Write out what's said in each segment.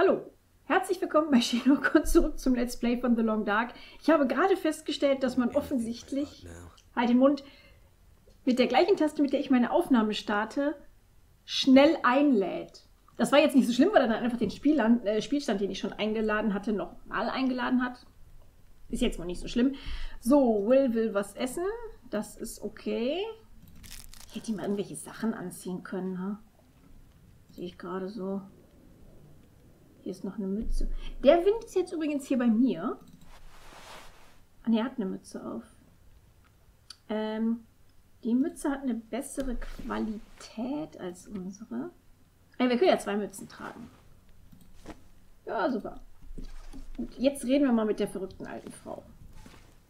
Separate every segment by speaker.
Speaker 1: Hallo, herzlich willkommen bei Shenok und zurück zum Let's Play von The Long Dark. Ich habe gerade festgestellt, dass man offensichtlich, halt den Mund, mit der gleichen Taste, mit der ich meine Aufnahme starte, schnell einlädt. Das war jetzt nicht so schlimm, weil er dann einfach den Spielland, äh, Spielstand, den ich schon eingeladen hatte, nochmal eingeladen hat. Ist jetzt wohl nicht so schlimm. So, Will will was essen. Das ist okay. Ich hätte ihm irgendwelche Sachen anziehen können, ha? Sehe ich gerade so. Hier ist noch eine Mütze. Der Wind ist jetzt übrigens hier bei mir. Ah, ne, er hat eine Mütze auf. Ähm, die Mütze hat eine bessere Qualität als unsere. Äh, wir können ja zwei Mützen tragen. Ja, super. Gut, jetzt reden wir mal mit der verrückten alten Frau.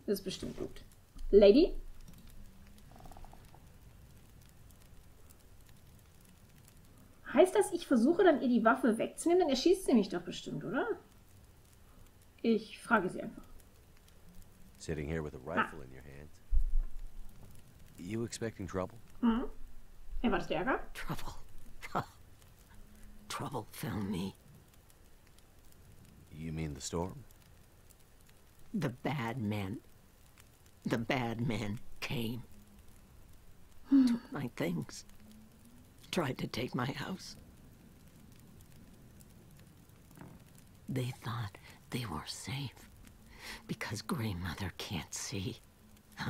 Speaker 1: Das ist bestimmt gut. Lady? Heißt das, ich versuche dann ihr die Waffe wegzunehmen? Dann erschießt sie mich doch bestimmt, oder? Ich frage sie einfach.
Speaker 2: Sitting here with a rifle in your hand. You expecting trouble?
Speaker 1: Mhm. Erwartet ihr Ärger?
Speaker 3: Trouble. Trouble found me.
Speaker 2: You mean the storm?
Speaker 3: The bad men. The bad men came. Took my things. Tried to take my house. They thought they were safe because Grey Mother can't see.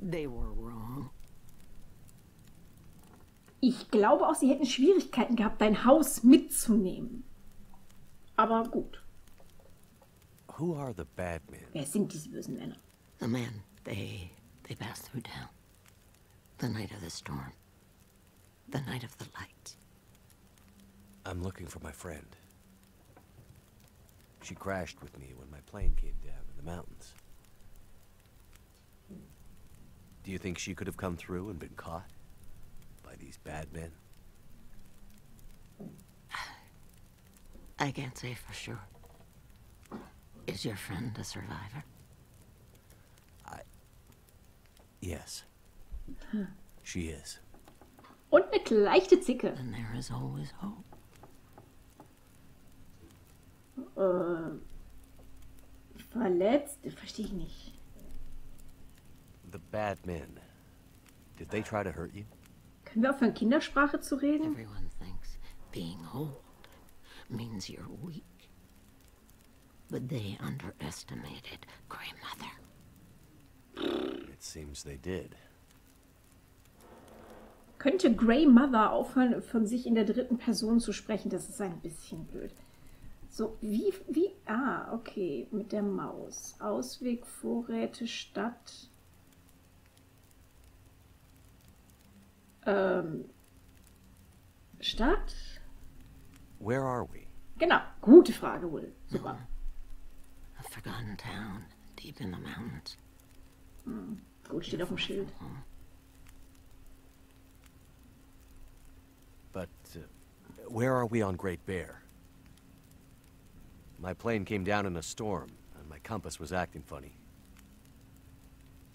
Speaker 3: they were wrong.
Speaker 1: Ich glaube auch, sie hätten Schwierigkeiten gehabt, dein Haus mitzunehmen. Aber gut.
Speaker 2: Who are the bad men?
Speaker 1: Wer sind diese bösen Männer?
Speaker 3: The men, they they passed through town. The night of the storm. The night of the lights.
Speaker 2: I'm looking for my friend. She crashed with me when my plane came down in the mountains. Do you think she could have come through and been caught? By these bad men?
Speaker 3: I can't say for sure. Is your friend a survivor?
Speaker 2: Yes. She is.
Speaker 1: Und eine leichte Zicke.
Speaker 3: Then there is always hope.
Speaker 1: Äh, verletzt? Verstehe ich nicht.
Speaker 2: The bad men. Did they try to hurt you?
Speaker 1: Können wir aufhören, Kindersprache zu reden?
Speaker 3: Everyone thinks being old means you're weak. But they underestimated Grey Mother.
Speaker 2: It seems they did.
Speaker 1: Könnte Grey Mother aufhören, von sich in der dritten Person zu sprechen? Das ist ein bisschen blöd. So, wie, wie, ah, okay, mit der Maus. Ausweg, Vorräte, Stadt. Ähm, Stadt?
Speaker 2: Where are we?
Speaker 1: Genau, gute Frage, Will. Super.
Speaker 3: A forgotten town deep in the mountains.
Speaker 1: Gut, steht auf dem Schild.
Speaker 2: Where are we on Great Bear? My plane came down in a storm, and my compass was acting funny.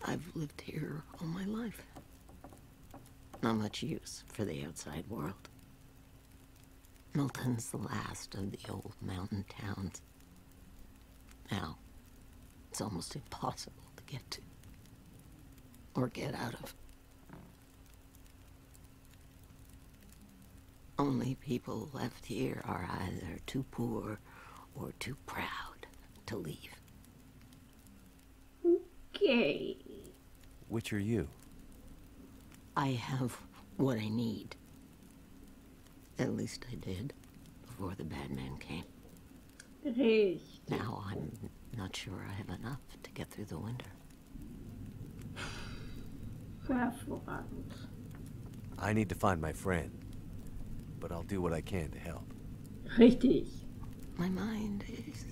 Speaker 3: I've lived here all my life. Not much use for the outside world. Milton's the last of the old mountain towns. Now, it's almost impossible to get to. Or get out of. Only people left here are either too poor or too proud to leave.
Speaker 1: Okay.
Speaker 2: Which are you?
Speaker 3: I have what I need. At least I did before the bad man came.
Speaker 1: Richtig.
Speaker 3: Now I'm not sure I have enough to get through the winter.
Speaker 1: Hervorragend.
Speaker 2: I need to find my friend, but I'll do what I can to help.
Speaker 1: Richtig.
Speaker 3: My mind is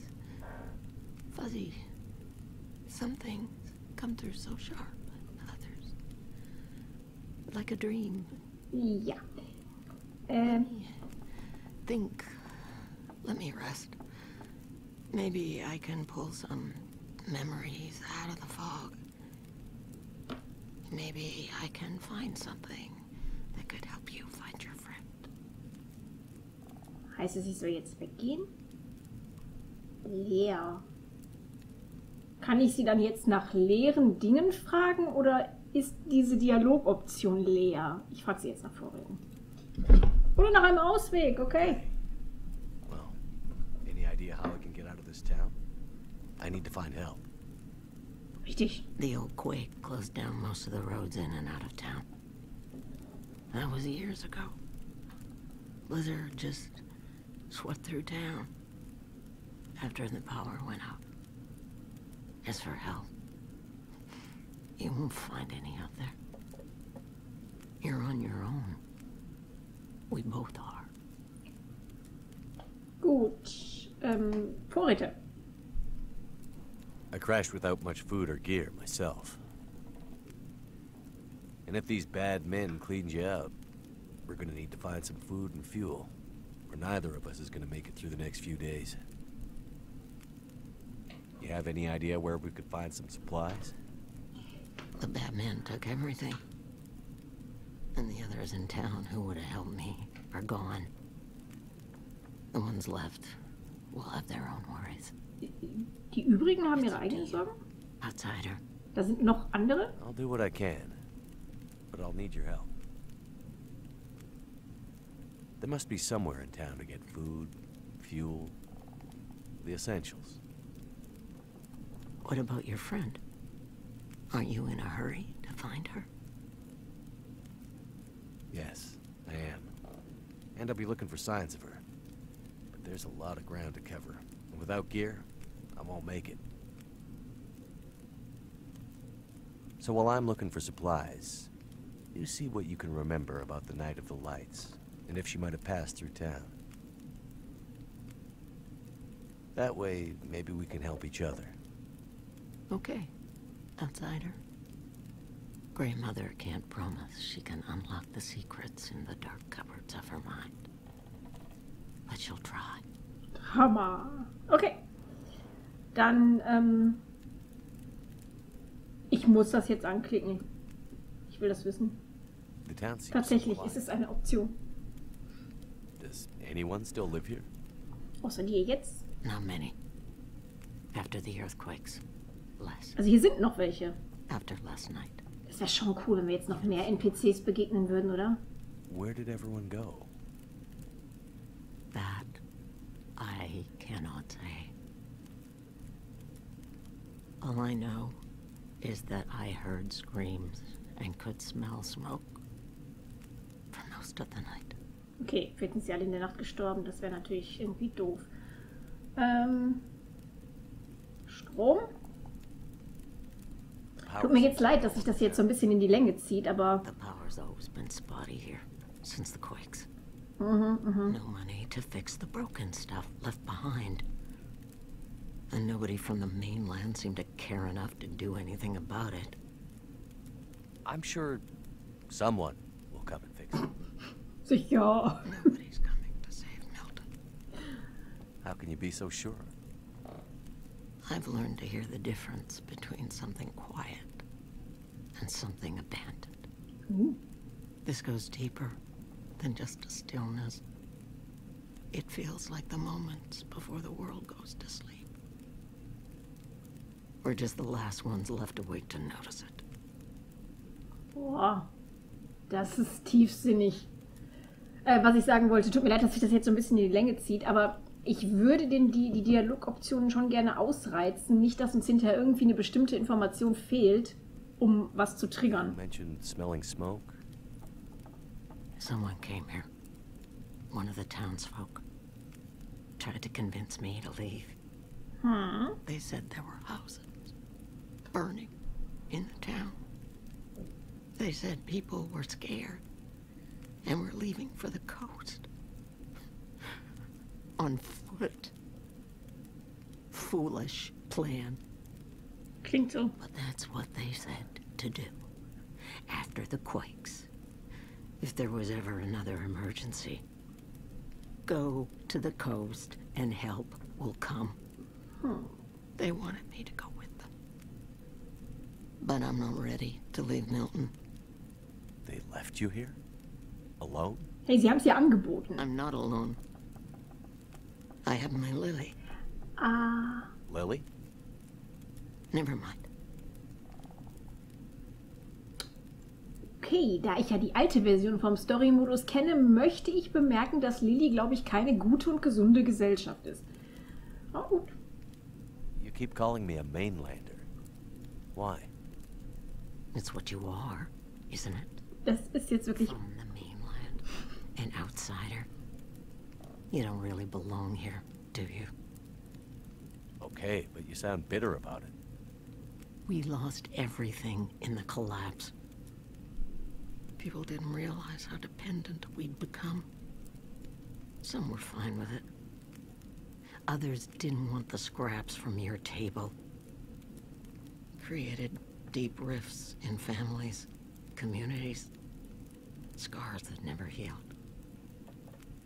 Speaker 3: fuzzy. Some things come through so sharp, others like a dream.
Speaker 1: Ja. Ähm,
Speaker 3: Think. Let me rest. Maybe I can pull some memories out of the fog. Maybe I can find something that could help you find your friend.
Speaker 1: Heißt es, ich soll jetzt weggehen? Leer. Kann ich sie dann jetzt nach leeren Dingen fragen oder ist diese Dialogoption leer? Ich frage sie jetzt nach Vorräten. Oder nach einem Ausweg, okay.
Speaker 2: Well, any idea how I can get out of this town? I need to find help.
Speaker 1: Richtig.
Speaker 3: The old quake closed down most of the roads in and out of town. That was years ago. Blizzard just swept through town after the power went out. As for help, you won't find any out there. You're on your own. We both are.
Speaker 1: Gut. Ähm, Vorräte.
Speaker 2: I crashed without much food or gear myself. And if these bad men cleaned you out, we're gonna need to find some food and fuel. Or neither of us is gonna make it through the next few days. You have any idea where we could find some supplies?
Speaker 3: The bad men took everything. And the others in town who would have helped me are gone. The ones left will have their own worries.
Speaker 1: Die übrigen haben ihre eigenen Sorgen?
Speaker 3: Outsider.
Speaker 1: Da sind noch andere?
Speaker 2: I'll do what I can, but I'll need your help. There must be somewhere in town to get food, fuel, the essentials.
Speaker 3: What about your friend? Aren't you in a hurry to find her?
Speaker 2: Yes, I am. And I'll be looking for signs of her. But there's a lot of ground to cover. And without gear, I won't make it. So while I'm looking for supplies, you see what you can remember about the Night of the Lights, and if she might have passed through town. That way, maybe we can help each other.
Speaker 3: Okay. Outsider. Grandmother can't promise she can unlock the secrets in the dark cupboards of her mind. But she'll try.
Speaker 1: Hammer. Okay. Dann, ähm. Ich muss das jetzt anklicken. Ich will das wissen.
Speaker 2: The town seems
Speaker 1: Tatsächlich
Speaker 2: supplied.
Speaker 1: ist es eine Option.
Speaker 2: Does anyone still live here?
Speaker 1: Außer dir jetzt.
Speaker 3: Not many. After the earthquakes. Less.
Speaker 1: Also hier sind noch welche.
Speaker 3: After last night.
Speaker 1: Das wäre schon cool, wenn wir jetzt noch mehr NPCs begegnen würden, oder?
Speaker 2: Where did everyone go?
Speaker 3: That I cannot say. All I know is that I heard screams and could smell smoke for most of the night.
Speaker 1: Okay, vielleicht sind sie alle in der Nacht gestorben. Das wäre natürlich irgendwie doof. Ähm. Strom? Tut mir jetzt leid, dass sich das jetzt so ein bisschen in die Länge zieht, aber
Speaker 3: The power's always been spotty here since the quakes.
Speaker 1: mhm, mhm.
Speaker 3: No money to fix the broken stuff left behind. And nobody from the mainland seemed to care enough to do anything about it.
Speaker 2: I'm sure someone will come and fix it.
Speaker 1: sicher.
Speaker 3: Nobody's coming to save Milton.
Speaker 2: How can you be so sure?
Speaker 3: I've learned to hear the difference between something quiet and something abandoned.
Speaker 1: Ooh.
Speaker 3: This goes deeper than just a stillness. It feels like the moments before the world goes to sleep. We're just the last ones left awake to notice it.
Speaker 1: Boah, das ist tiefsinnig. Äh, was ich sagen wollte, tut mir leid, dass sich das jetzt so ein bisschen in die Länge zieht, aber ich würde den, die, die Dialogoptionen schon gerne ausreizen. Nicht, dass uns hinterher irgendwie eine bestimmte Information fehlt, um was zu triggern.
Speaker 2: smelling smoke.
Speaker 3: Someone came here. One of the townsfolk. Tried to convince me to leave.
Speaker 1: Hm.
Speaker 3: They said there were houses burning in the town. They said people were scared and we're leaving for the coast. On foot. Foolish plan.
Speaker 1: Klingt.
Speaker 3: But that's what they said to do. After the quakes. If there was ever another emergency. Go to the coast and help will come.
Speaker 1: Hm.
Speaker 3: They wanted me to go with them. But I'm not ready to leave Milton.
Speaker 2: They left you here? Alone?
Speaker 1: Hey, sie haben es ja angeboten.
Speaker 3: I'm not alone. I have my Lily.
Speaker 1: Ah,
Speaker 2: Lily?
Speaker 3: Never mind.
Speaker 1: okay. Da ich ja die alte Version vom Story-Modus kenne, möchte ich bemerken, dass Lilly, glaube ich, keine gute und gesunde Gesellschaft ist. Oh, gut.
Speaker 2: You keep calling me a mainlander. Why?
Speaker 3: It's what you are, isn't it?
Speaker 1: Das ist jetzt wirklich.
Speaker 3: An outsider. You don't really belong here, do you?
Speaker 2: Okay, but you sound bitter about it.
Speaker 3: We lost everything in the collapse. People didn't realize how dependent we'd become. Some were fine with it. Others didn't want the scraps from your table. Created deep rifts in families, communities, scars that never healed.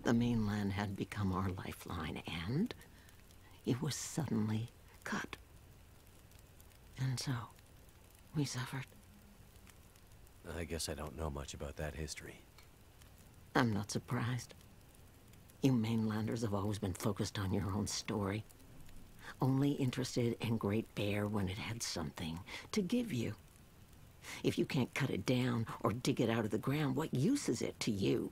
Speaker 3: The mainland had become our lifeline, and it was suddenly cut. And so, we suffered.
Speaker 2: I guess I don't know much about that history.
Speaker 3: I'm not surprised. You mainlanders have always been focused on your own story. Only interested in Great Bear when it had something to give you. If you can't cut it down or dig it out of the ground, what use is it to you?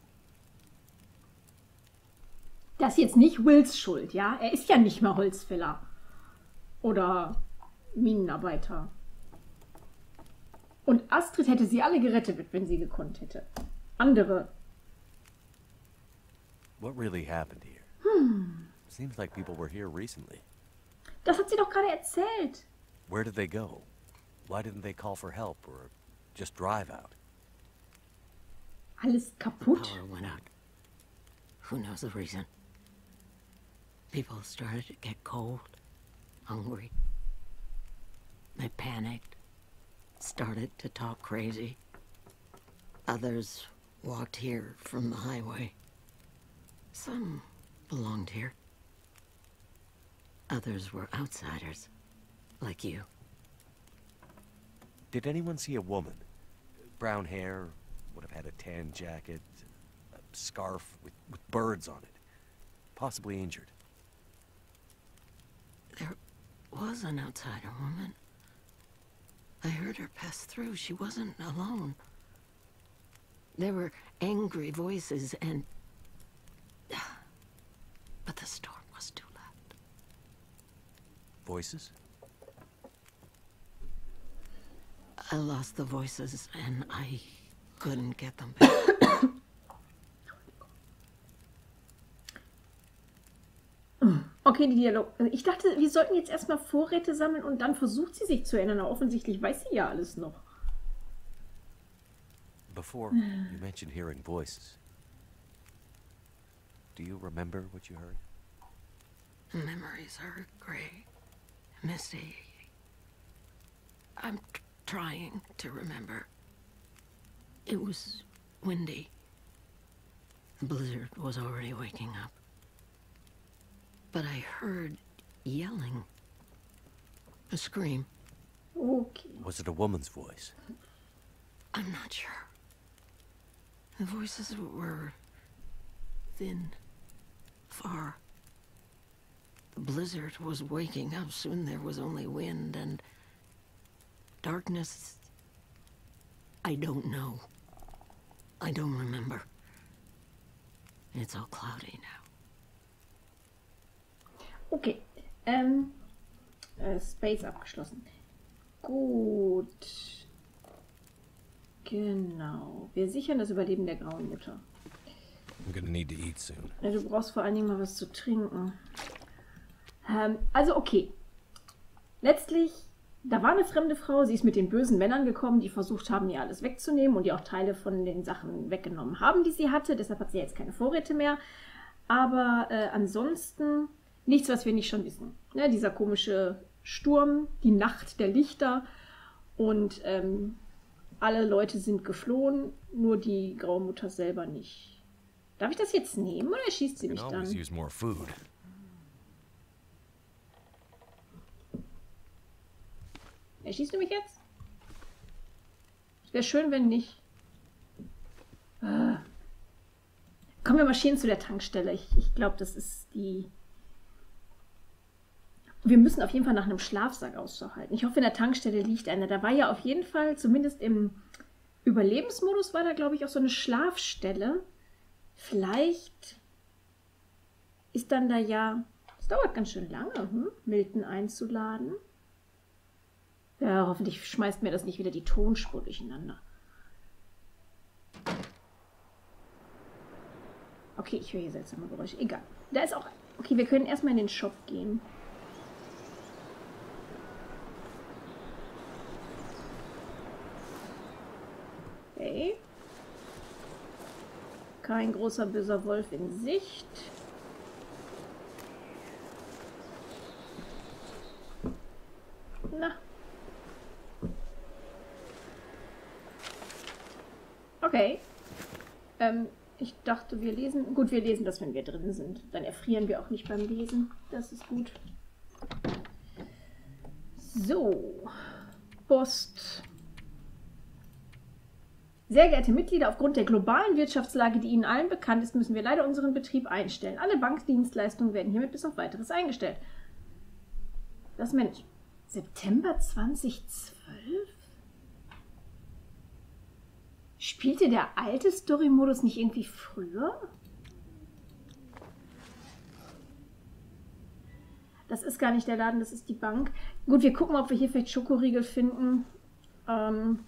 Speaker 1: Das ist jetzt nicht Wills Schuld, ja? Er ist ja nicht mal Holzfäller. Oder Minenarbeiter. Und Astrid hätte sie alle gerettet, wenn sie gekonnt hätte. Andere.
Speaker 2: What really happened here? Seems like people were here recently.
Speaker 1: Das hat sie doch gerade erzählt.
Speaker 2: Where did they go? Why didn't they call for help or just drive out?
Speaker 1: Alles kaputt.
Speaker 3: Power went out. Who knows the reason? People started to get cold, hungry. They panicked, started to talk crazy. Others walked here from the highway. Some belonged here. Others were outsiders, like you.
Speaker 2: Did anyone see a woman? Brown hair, would have had a tan jacket, a scarf with, with birds on it. Possibly injured.
Speaker 3: Was an outsider woman. I heard her pass through. She wasn't alone. There were angry voices and. But the storm was too loud.
Speaker 2: Voices?
Speaker 3: I lost the voices and I couldn't get them back.
Speaker 1: Okay, die Dialog. Also Ich dachte, wir sollten jetzt erstmal Vorräte sammeln und dann versucht sie sich zu erinnern. Aber offensichtlich weiß sie ja alles noch.
Speaker 2: Before, you mentioned hearing voices. Do you remember what you heard?
Speaker 3: Memories are gray, misty. I'm trying to remember. It was windy. The blizzard was already waking up. But I heard yelling. A scream.
Speaker 1: Okay.
Speaker 2: Was it a woman's voice?
Speaker 3: I'm not sure. The voices were thin, far. The blizzard was waking up. Soon there was only wind and darkness. I don't know. I don't remember. It's all cloudy now.
Speaker 1: Okay. Ähm, äh, Space abgeschlossen. Gut. Genau. Wir sichern das Überleben der grauen Mutter.
Speaker 2: I'm gonna need to eat soon.
Speaker 1: Ja, du brauchst vor allen Dingen mal was zu trinken. Ähm, also okay. Letztlich, da war eine fremde Frau, sie ist mit den bösen Männern gekommen, die versucht haben, ihr alles wegzunehmen und ihr auch Teile von den Sachen weggenommen haben, die sie hatte. Deshalb hat sie jetzt keine Vorräte mehr. Aber äh, ansonsten nichts, was wir nicht schon wissen. Ne, dieser komische Sturm, die Nacht der Lichter und ähm, alle Leute sind geflohen, nur die graue Mutter selber nicht. Darf ich das jetzt nehmen oder schießt sie mich dann? Erschießt du mich jetzt? Es wäre schön, wenn nicht. Äh. Komm, wir marschieren zu der Tankstelle. Ich, ich glaube, das ist die wir müssen auf jeden Fall nach einem Schlafsack Ausschau halten. Ich hoffe, in der Tankstelle liegt einer. Da war ja auf jeden Fall, zumindest im Überlebensmodus, war da, glaube ich, auch so eine Schlafstelle. Vielleicht ist dann da ja. Es dauert ganz schön lange, hm? Milton einzuladen. Ja, hoffentlich schmeißt mir das nicht wieder die Tonspur durcheinander. Okay, ich höre hier seltsame Geräusche. Egal. Da ist auch. Okay, wir können erstmal in den Shop gehen. Okay. Kein großer böser Wolf in Sicht. Na. Okay. Ähm, ich dachte, wir lesen. Gut, wir lesen das, wenn wir drin sind. Dann erfrieren wir auch nicht beim Lesen. Das ist gut. So. Post. Sehr geehrte Mitglieder, aufgrund der globalen Wirtschaftslage, die Ihnen allen bekannt ist, müssen wir leider unseren Betrieb einstellen. Alle Bankdienstleistungen werden hiermit bis auf weiteres eingestellt. Das Mensch. September 2012? Spielte der alte Story-Modus nicht irgendwie früher? Das ist gar nicht der Laden, das ist die Bank. Gut, wir gucken, ob wir hier vielleicht Schokoriegel finden. Ähm,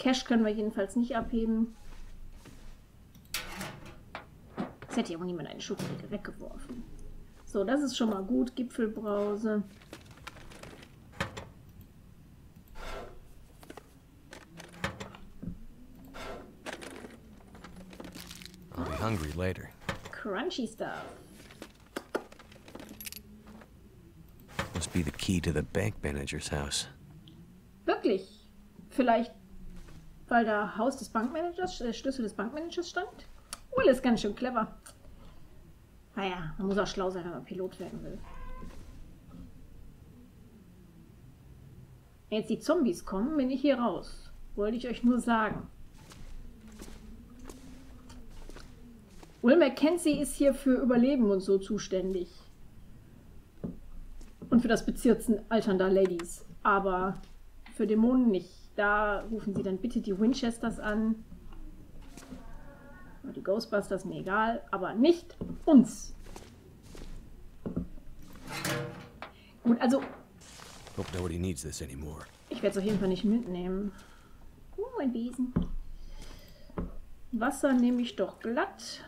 Speaker 1: Cash können wir jedenfalls nicht abheben. Jetzt hätte ja auch niemand eine Schokoriegel weggeworfen. So, das ist schon mal gut. Gipfelbrause.
Speaker 2: I'll be hungry later.
Speaker 1: Crunchy stuff.
Speaker 2: Must be the key to the bank manager's house.
Speaker 1: Wirklich. Vielleicht, weil da Haus des Bankmanagers, der Schlüssel des Bankmanagers stand? Will ist ganz schön clever. Naja, man muss auch schlau sein, wenn man Pilot werden will. Wenn jetzt die Zombies kommen, bin ich hier raus. Wollte ich euch nur sagen. Will Mackenzie ist hier für Überleben und so zuständig. Und für das Bezirzen alternder Ladies. Aber für Dämonen nicht. Da rufen sie dann bitte die Winchesters an. Die Ghostbusters, mir egal. Aber nicht uns. Gut, also
Speaker 2: Hope nobody needs this anymore.
Speaker 1: ich werde es auf jeden Fall nicht mitnehmen. Uh, ein Besen. Wasser nehme ich doch glatt.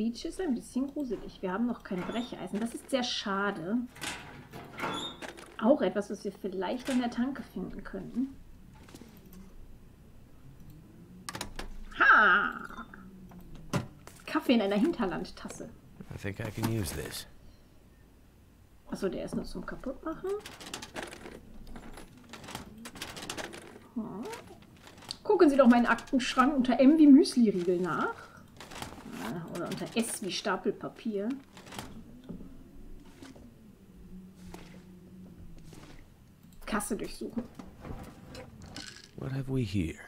Speaker 1: Dieses Gequietsch ist ein bisschen gruselig. Wir haben noch kein Brecheisen. Das ist sehr schade. Auch etwas, was wir vielleicht an der Tanke finden könnten. Ha! Kaffee in einer Hinterlandtasse.
Speaker 2: I think I can use this.
Speaker 1: Achso, der ist nur zum Kaputtmachen. Hm. Gucken Sie doch meinen Aktenschrank unter M wie Müsli-Riegel nach. Oder unter S wie Stapelpapier. Kasse durchsuchen.
Speaker 2: What have we here?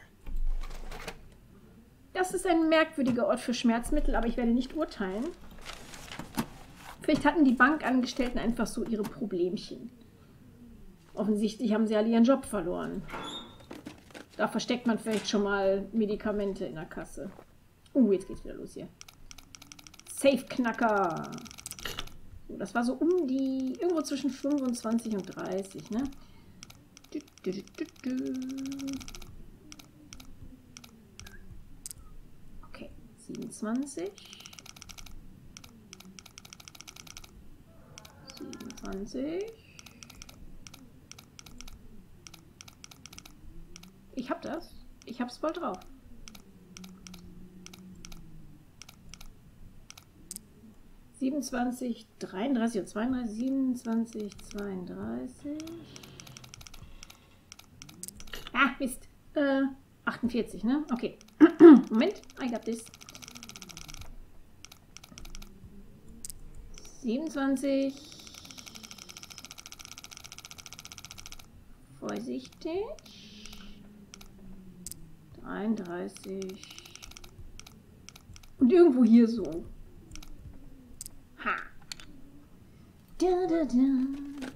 Speaker 1: Das ist ein merkwürdiger Ort für Schmerzmittel, aber ich werde nicht urteilen. Vielleicht hatten die Bankangestellten einfach so ihre Problemchen. Offensichtlich haben sie alle ihren Job verloren. Da versteckt man vielleicht schon mal Medikamente in der Kasse. Uh, jetzt geht's wieder los hier. Safe-Knacker. So, das war so um die, irgendwo zwischen 25 und 30, ne? Du, du, du. Okay, 27. 27. Ich hab das. Ich hab's voll drauf. 27, 33 und 32, 27, 32. Ah, Mist. Äh, 48, ne? Okay. Moment, I got this. 27. Vorsichtig. 33. Und irgendwo hier so. Ha. Da, da, da.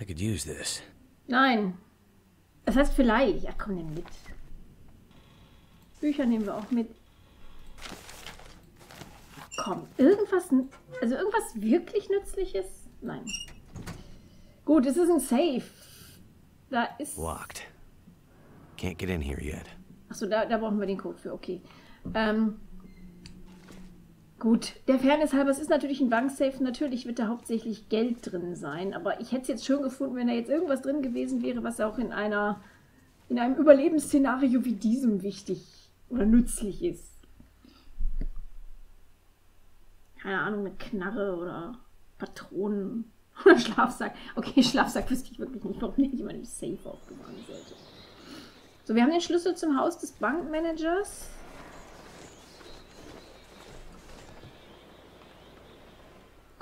Speaker 2: I could use this.
Speaker 1: Nein. Das heißt vielleicht. Ja, komm denn mit. Bücher nehmen wir auch mit. Komm, irgendwas, also irgendwas wirklich Nützliches? Nein. Gut, es ist ein Safe. Da ist...
Speaker 2: Locked. Can't get in here yet.
Speaker 1: Achso, da, da brauchen wir den Code für, okay. Ähm, gut, der Fairness halber, es ist natürlich ein Banksafe. Natürlich wird da hauptsächlich Geld drin sein. Aber ich hätte es jetzt schon gefunden, wenn da jetzt irgendwas drin gewesen wäre, was auch in einer in einem Überlebensszenario wie diesem wichtig oder nützlich ist. Keine Ahnung, eine Knarre oder Patronen oder Schlafsack. Okay, Schlafsack wüsste ich wirklich nicht, warum nicht jemand im Safe aufbewahren sollte. So, wir haben den Schlüssel zum Haus des Bankmanagers.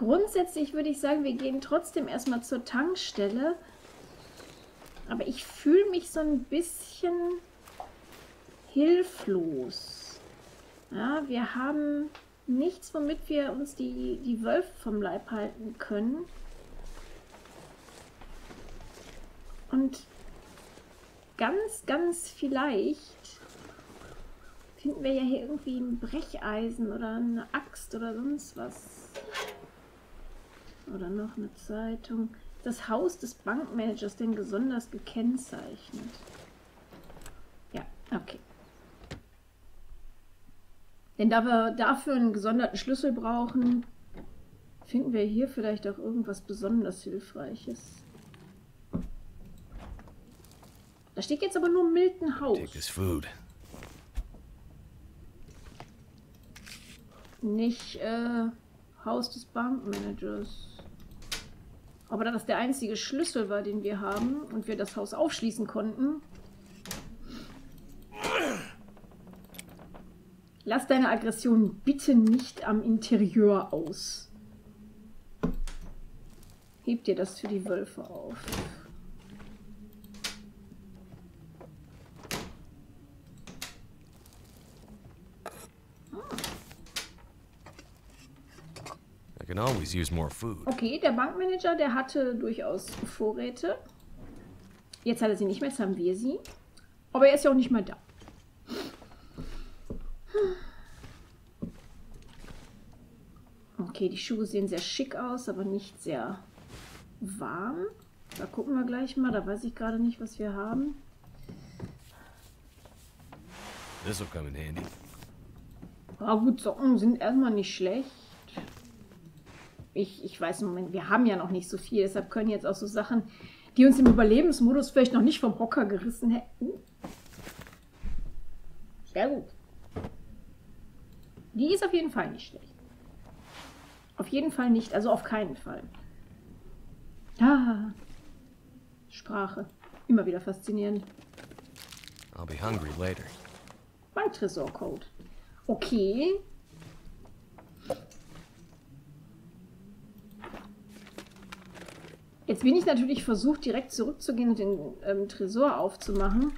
Speaker 1: Grundsätzlich würde ich sagen, wir gehen trotzdem erstmal zur Tankstelle. Aber ich fühle mich so ein bisschen hilflos. Ja, wir haben nichts, womit wir uns die, die Wölfe vom Leib halten können. Und ganz, ganz vielleicht finden wir ja hier irgendwie ein Brecheisen oder eine Axt oder sonst was. Oder noch eine Zeitung. Das Haus des Bankmanagers denn besonders gekennzeichnet? Ja, okay. Denn da wir dafür einen gesonderten Schlüssel brauchen, finden wir hier vielleicht auch irgendwas besonders Hilfreiches. Da steht jetzt aber nur Milton House.
Speaker 2: Take this food.
Speaker 1: Nicht äh, Haus des Bankmanagers. Aber da das der einzige Schlüssel war, den wir haben und wir das Haus aufschließen konnten, Lass deine Aggression bitte nicht am Interieur aus. Heb dir das für die Wölfe auf.
Speaker 2: Can always use more food.
Speaker 1: Okay, der Bankmanager, der hatte durchaus Vorräte. Jetzt hat er sie nicht mehr, jetzt haben wir sie. Aber er ist ja auch nicht mehr da. Okay, die Schuhe sehen sehr schick aus, aber nicht sehr warm. Da gucken wir gleich mal. Da weiß ich gerade nicht, was wir haben.
Speaker 2: This'll come in handy.
Speaker 1: Ah, gut, Socken sind erstmal nicht schlecht. Ich, ich weiß im Moment, wir haben ja noch nicht so viel. Deshalb können jetzt auch so Sachen, die uns im Überlebensmodus vielleicht noch nicht vom Hocker gerissen hätten. Sehr gut. Die ist auf jeden Fall nicht schlecht. Auf jeden Fall nicht, also auf keinen Fall. Ah, Sprache. Immer wieder faszinierend.
Speaker 2: I'll be hungry later.
Speaker 1: Banktresorcode. Okay. Jetzt bin ich natürlich versucht, direkt zurückzugehen und den ähm, Tresor aufzumachen.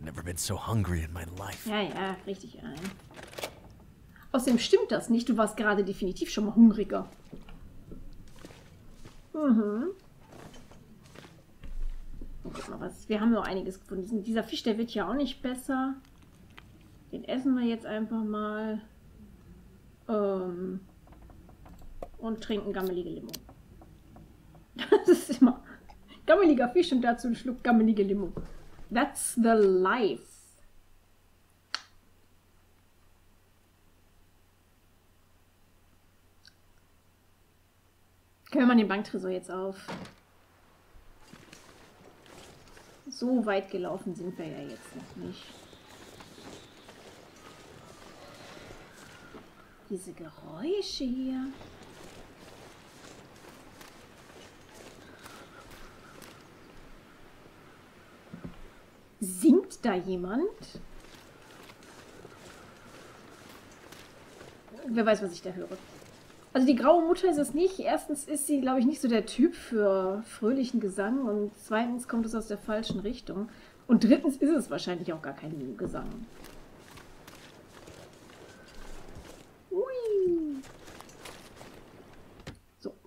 Speaker 2: Never been so hungry in my life.
Speaker 1: Ja, ja, richtig ein. Außerdem stimmt das nicht. Du warst gerade definitiv schon mal hungriger. Mhm. Guck mal, was. Wir haben noch einiges gefunden. Dieser Fisch, der wird ja auch nicht besser. Den essen wir jetzt einfach mal. Ähm, und trinken gammelige Limo. Das ist immer gammeliger Fisch und dazu ein Schluck gammelige Limo. That's the life. Können wir mal den Banktresor jetzt auf? So weit gelaufen sind wir ja jetzt noch nicht. Diese Geräusche hier. Singt da jemand? Wer weiß, was ich da höre. Also die graue Mutter ist es nicht. Erstens ist sie, glaube ich, nicht so der Typ für fröhlichen Gesang und zweitens kommt es aus der falschen Richtung. Und drittens ist es wahrscheinlich auch gar kein Gesang.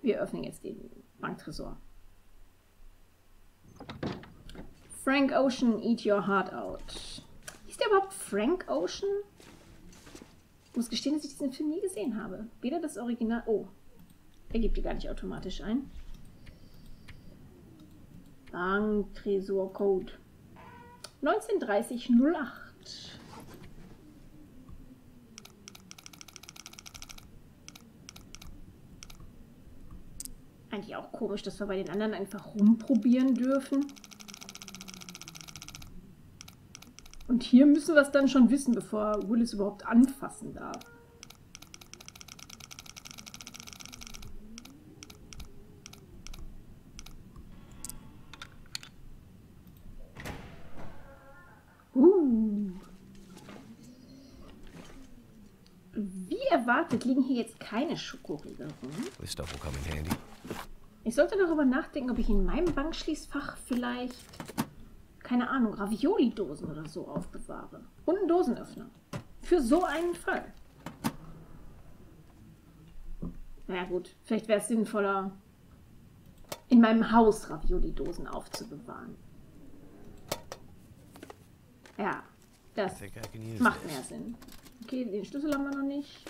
Speaker 1: Wir öffnen jetzt den Banktresor. Frank Ocean, eat your heart out. Ist der überhaupt Frank Ocean? Ich muss gestehen, dass ich diesen Film nie gesehen habe. Weder das Original... Oh, er gibt die gar nicht automatisch ein. Banktresor Banktresorcode 193008. Eigentlich auch komisch, dass wir bei den anderen einfach rumprobieren dürfen. Und hier müssen wir es dann schon wissen, bevor Willis überhaupt anfassen darf. Uh. Wie erwartet liegen hier jetzt keine Schokoriegel rum.
Speaker 2: This stuff will come in handy.
Speaker 1: Ich sollte darüber nachdenken, ob ich in meinem Bankschließfach vielleicht, keine Ahnung, Ravioli-Dosen oder so aufbewahre. Und einen Dosenöffner. Für so einen Fall. Naja gut, vielleicht wäre es sinnvoller, in meinem Haus Ravioli-Dosen aufzubewahren. Ja, das macht mehr Sinn. Okay, den Schlüssel haben wir noch nicht.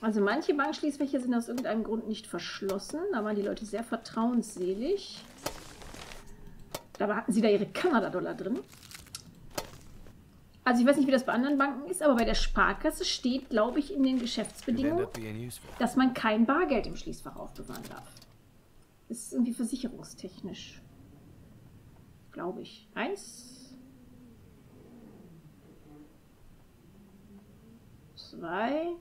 Speaker 1: Also manche Bankschließfächer sind aus irgendeinem Grund nicht verschlossen. Da waren die Leute sehr vertrauensselig. Dabei hatten sie da ihre Kanada-Dollar drin. Also ich weiß nicht, wie das bei anderen Banken ist, aber bei der Sparkasse steht, glaube ich, in den Geschäftsbedingungen, dass man kein Bargeld im Schließfach aufbewahren darf. Das ist irgendwie versicherungstechnisch. Glaube ich. Eins. Zwei.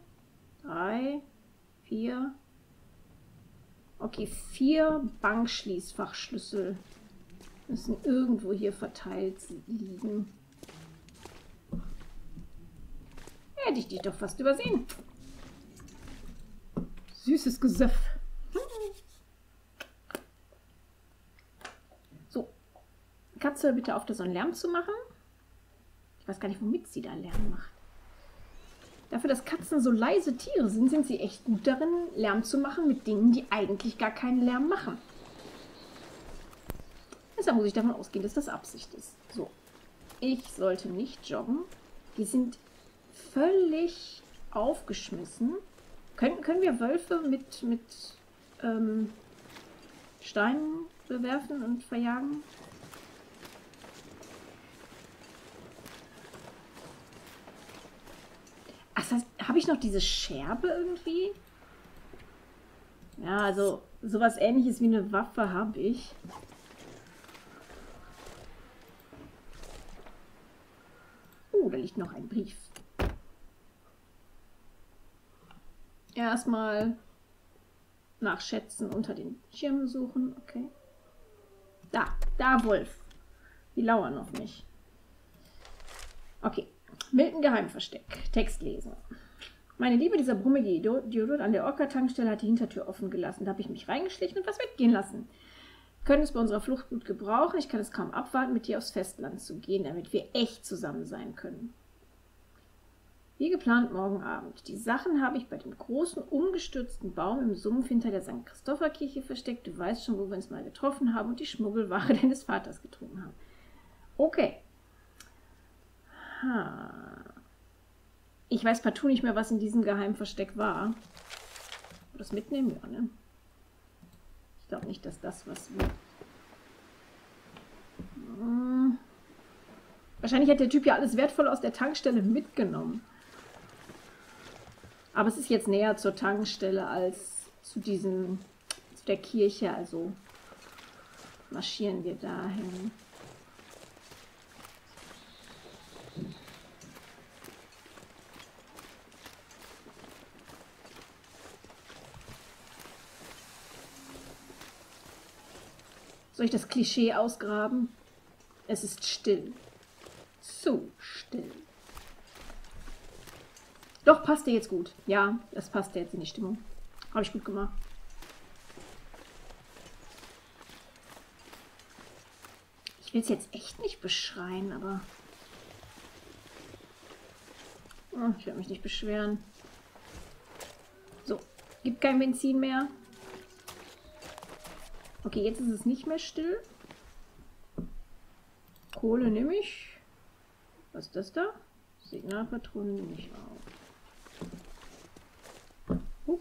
Speaker 1: Drei. Vier. Okay, vier Bankschließfachschlüssel müssen irgendwo hier verteilt liegen. Hätte ich dich doch fast übersehen. Süßes Gesöff. So. Katze, bitte auf, da so einen Lärm zu machen. Ich weiß gar nicht, womit sie da Lärm macht. Dafür, dass Katzen so leise Tiere sind, sind sie echt gut darin, Lärm zu machen mit Dingen, die eigentlich gar keinen Lärm machen. Deshalb muss ich davon ausgehen, dass das Absicht ist. So. Ich sollte nicht joggen. Die sind völlig aufgeschmissen. Können, können wir Wölfe mit, mit ähm, Steinen bewerfen und verjagen? Das heißt, habe ich noch diese Scherbe irgendwie? Ja, also sowas ähnliches wie eine Waffe habe ich. Oh, da liegt noch ein Brief. Erstmal nach Schätzen unter den Schirmen suchen. Okay. Da, da, Wolf. Die lauern auf mich. Okay. Milton Geheimversteck. Text lesen. Meine Liebe, dieser brummige Idiot an der Orca-Tankstelle hat die Hintertür offen gelassen. Da habe ich mich reingeschlichen und was mitgehen lassen. Können es bei unserer Flucht gut gebrauchen. Ich kann es kaum abwarten, mit dir aufs Festland zu gehen, damit wir echt zusammen sein können. Wie geplant morgen Abend. Die Sachen habe ich bei dem großen, umgestürzten Baum im Sumpf hinter der St. Christopher-Kirche versteckt. Du weißt schon, wo wir uns mal getroffen haben und die Schmuggelware deines Vaters getrunken haben. Okay. Ha. Ich weiß partout nicht mehr, was in diesem Geheimversteck war. Das mitnehmen, ja, ne? Ich glaube nicht, dass das was wird. Hm. Wahrscheinlich hat der Typ ja alles Wertvolle aus der Tankstelle mitgenommen. Aber es ist jetzt näher zur Tankstelle als zu diesem, zu der Kirche, also marschieren wir dahin. Soll ich das Klischee ausgraben? Es ist still. zu still. Doch, passt dir jetzt gut. Ja, das passt dir jetzt in die Stimmung. Habe ich gut gemacht. Ich will es jetzt echt nicht beschreien, aber... Oh, ich werde mich nicht beschweren. So, gibt kein Benzin mehr. Okay, jetzt ist es nicht mehr still. Kohle nehme ich. Was ist das da? Signalpatronen nehme ich auch. Huch.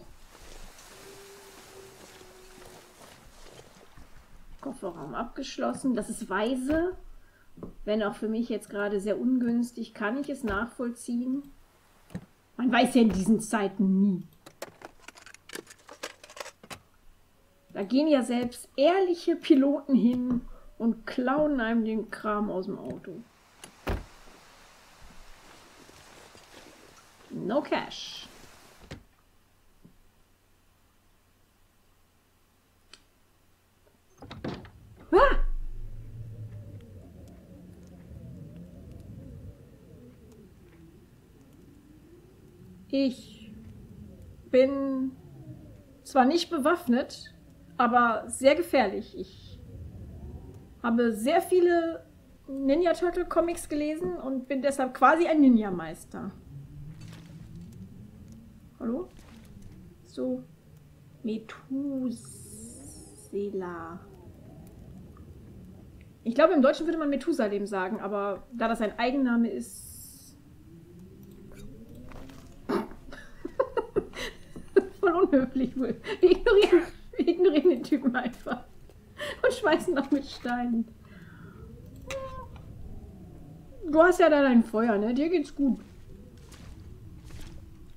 Speaker 1: Kofferraum abgeschlossen. Das ist weise. Wenn auch für mich jetzt gerade sehr ungünstig, kann ich es nachvollziehen. Man weiß ja in diesen Zeiten nie. Da gehen ja selbst ehrliche Piloten hin und klauen einem den Kram aus dem Auto. No cash. Ah! Ich bin zwar nicht bewaffnet, aber sehr gefährlich. Ich habe sehr viele Ninja Turtle Comics gelesen und bin deshalb quasi ein Ninja-Meister. Hallo? So. Methuselah. Ich glaube, im Deutschen würde man Methusalem sagen, aber da das ein Eigenname ist. Voll unhöflich wohl. Wir ignorieren, wir ignorieren den Typen einfach. Und schmeißen noch mit Steinen. Du hast ja da dein Feuer, ne? Dir geht's gut.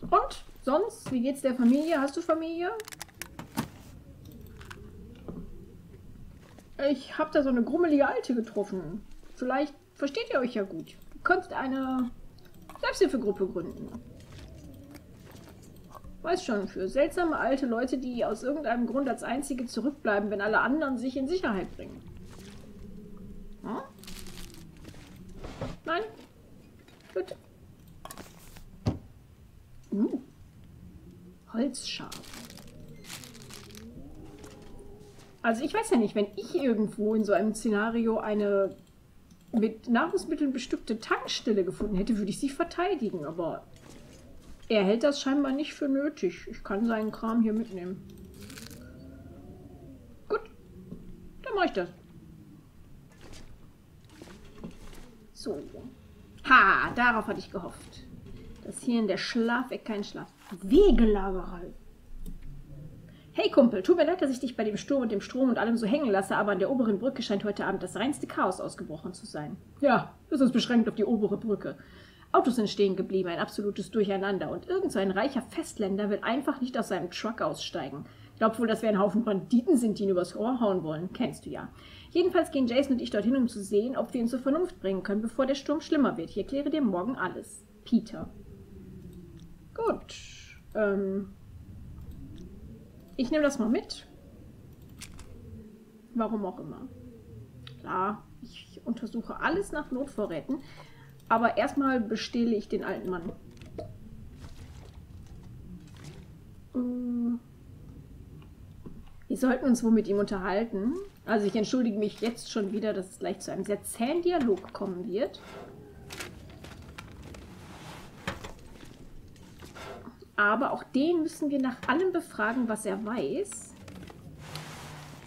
Speaker 1: Und? Sonst? Wie geht's der Familie? Hast du Familie? Ich habe da so eine grummelige Alte getroffen. Vielleicht versteht ihr euch ja gut. Du könntest eine Selbsthilfegruppe gründen. Weiß schon, für seltsame alte Leute, die aus irgendeinem Grund als einzige zurückbleiben, wenn alle anderen sich in Sicherheit bringen. Hm? Nein? Gut. Uh. Holzschaf. Also ich weiß ja nicht, wenn ich irgendwo in so einem Szenario eine mit Nahrungsmitteln bestückte Tankstelle gefunden hätte, würde ich sie verteidigen, aber er hält das scheinbar nicht für nötig. Ich kann seinen Kram hier mitnehmen. Gut, dann mache ich das. So. Ha, darauf hatte ich gehofft. Dass hier in der Schlafecke kein Schlaf. Wegelagerei. Hey Kumpel, tut mir leid, dass ich dich bei dem Sturm und dem Strom und allem so hängen lasse, aber an der oberen Brücke scheint heute Abend das reinste Chaos ausgebrochen zu sein. Ja, ist uns beschränkt auf die obere Brücke. Autos sind stehen geblieben, ein absolutes Durcheinander. Und irgend so ein reicher Festländer will einfach nicht aus seinem Truck aussteigen. Glaubt wohl, dass wir ein Haufen Banditen sind, die ihn übers Ohr hauen wollen. Kennst du ja. Jedenfalls gehen Jason und ich dorthin, um zu sehen, ob wir ihn zur Vernunft bringen können, bevor der Sturm schlimmer wird. Ich erkläre dir morgen alles. Peter. Gut. Ähm, ich nehme das mal mit. Warum auch immer. Klar, ich untersuche alles nach Notvorräten. Aber erstmal bestehle ich den alten Mann. Wir sollten uns wohl mit ihm unterhalten. Also ich entschuldige mich jetzt schon wieder, dass es gleich zu einem sehr zähen Dialog kommen wird. Aber auch den müssen wir nach allem befragen, was er weiß.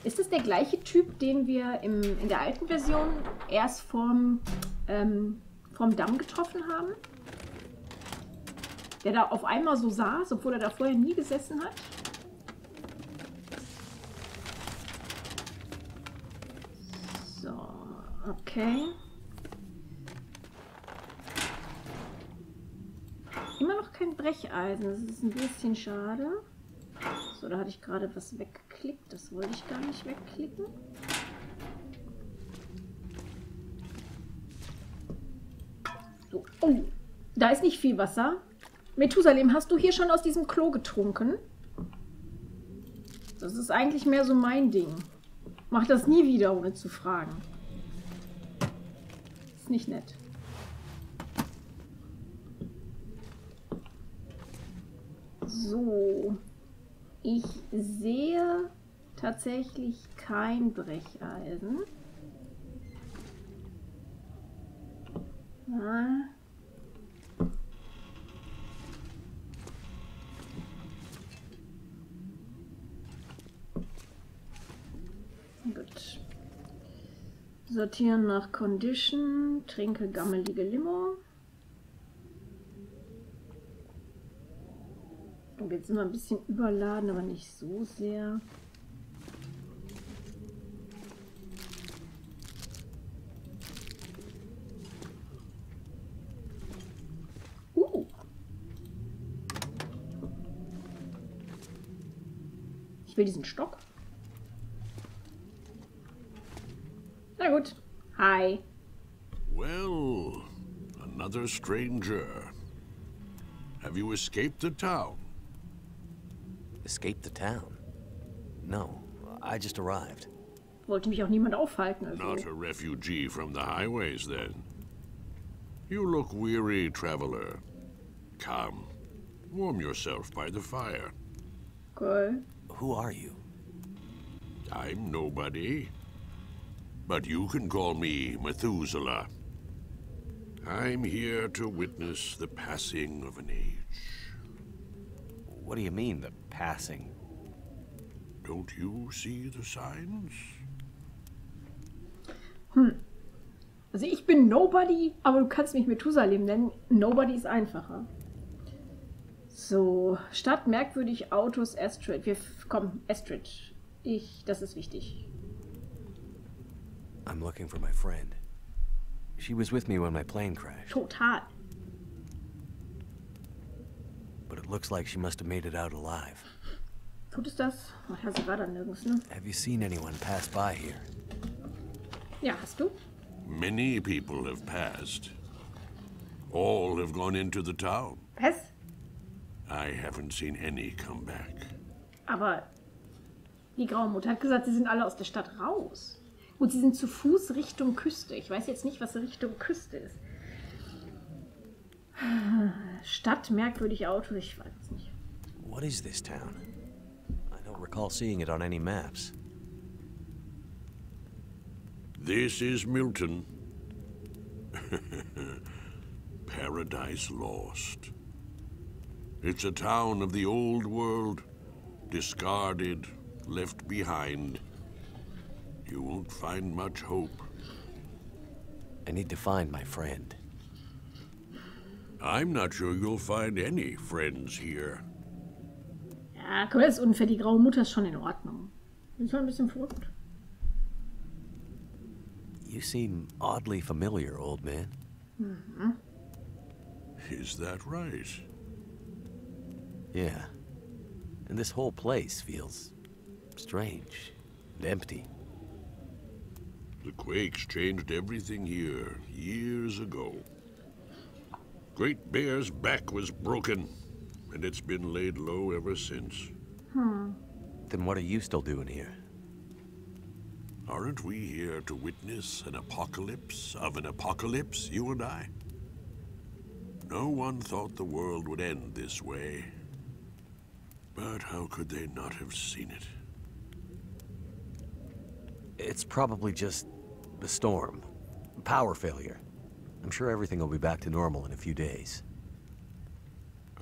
Speaker 1: Ist das der gleiche Typ, den wir im, in der alten Version erst vom, ähm, vom Damm getroffen haben? Der da auf einmal so saß, obwohl er da vorher nie gesessen hat? So, okay. immer noch kein Brecheisen. Das ist ein bisschen schade. So, da hatte ich gerade was weggeklickt. Das wollte ich gar nicht wegklicken. So, oh, da ist nicht viel Wasser. Methusalem, hast du hier schon aus diesem Klo getrunken? Das ist eigentlich mehr so mein Ding. Mach das nie wieder, ohne zu fragen. Ist nicht nett. So. Ich sehe tatsächlich kein Brecheisen. Gut. Sortieren nach Condition. Trinke gammelige Limo. Und jetzt sind wir ein bisschen überladen, aber nicht so sehr. Uh. Ich will diesen Stock. Na gut. Hi.
Speaker 4: Well, another stranger. Have you escaped the town?
Speaker 2: Escape the town? No, I just arrived.
Speaker 1: Wollte mich auch niemand aufhalten. Also.
Speaker 4: Not a refugee from the highways, then. You look weary, traveler. Come, warm yourself by the fire.
Speaker 1: Okay.
Speaker 2: Who are you?
Speaker 4: I'm nobody. But you can call me Methuselah. I'm here to witness the passing of an age.
Speaker 2: What do you mean, the passing?
Speaker 4: Don't you see the signs? Hm.
Speaker 1: Also ich bin Nobody, aber du kannst mich Methusalem nennen. Nobody ist einfacher. So, Stadt, merkwürdig, Autos, Astrid. Wir, f- komm, Astrid. Ich, das ist wichtig.
Speaker 2: I'm looking for my friend. She was with me when my plane crashed,
Speaker 1: Total.
Speaker 2: but it looks like she must have made it out alive.
Speaker 1: Tut es das? Ach, ja, sie war da nirgends, ne?
Speaker 2: Have you seen anyone pass by here?
Speaker 1: Ja, hast du?
Speaker 4: Many people have passed. All have gone into the town.
Speaker 1: Was?
Speaker 4: I haven't seen any come back.
Speaker 1: Aber die Graue Mutter hat gesagt, sie sind alle aus der Stadt raus. Und sie sind zu Fuß Richtung Küste. Ich weiß jetzt nicht, was Richtung Küste ist. Stadt, merkwürdig Auto, ich weiß es nicht.
Speaker 2: What is this town? I don't recall seeing it on any maps.
Speaker 4: This is Milton. Paradise Lost. It's a town of the old world, discarded, left behind. You won't find much hope.
Speaker 2: I need to find my friend.
Speaker 4: I'm not sure you'll find any friends here.
Speaker 1: Ja, komm, das ist unfair. Die Graue Mutter ist schon in Ordnung. Das ist ein bisschen verrückt.
Speaker 2: You seem oddly familiar, old man. Mhm.
Speaker 4: Is that right?
Speaker 2: Yeah. And this whole place feels strange and empty.
Speaker 4: The quakes changed everything here years ago. Great Bear's back was broken, and it's been laid low ever since. Hmm.
Speaker 2: Then what are you still doing here?
Speaker 4: Aren't we here to witness an apocalypse of an apocalypse, you and I? No one thought the world would end this way. But how could they not have seen it?
Speaker 2: It's probably just the storm. Power failure. I'm sure everything will be back to normal in a few days.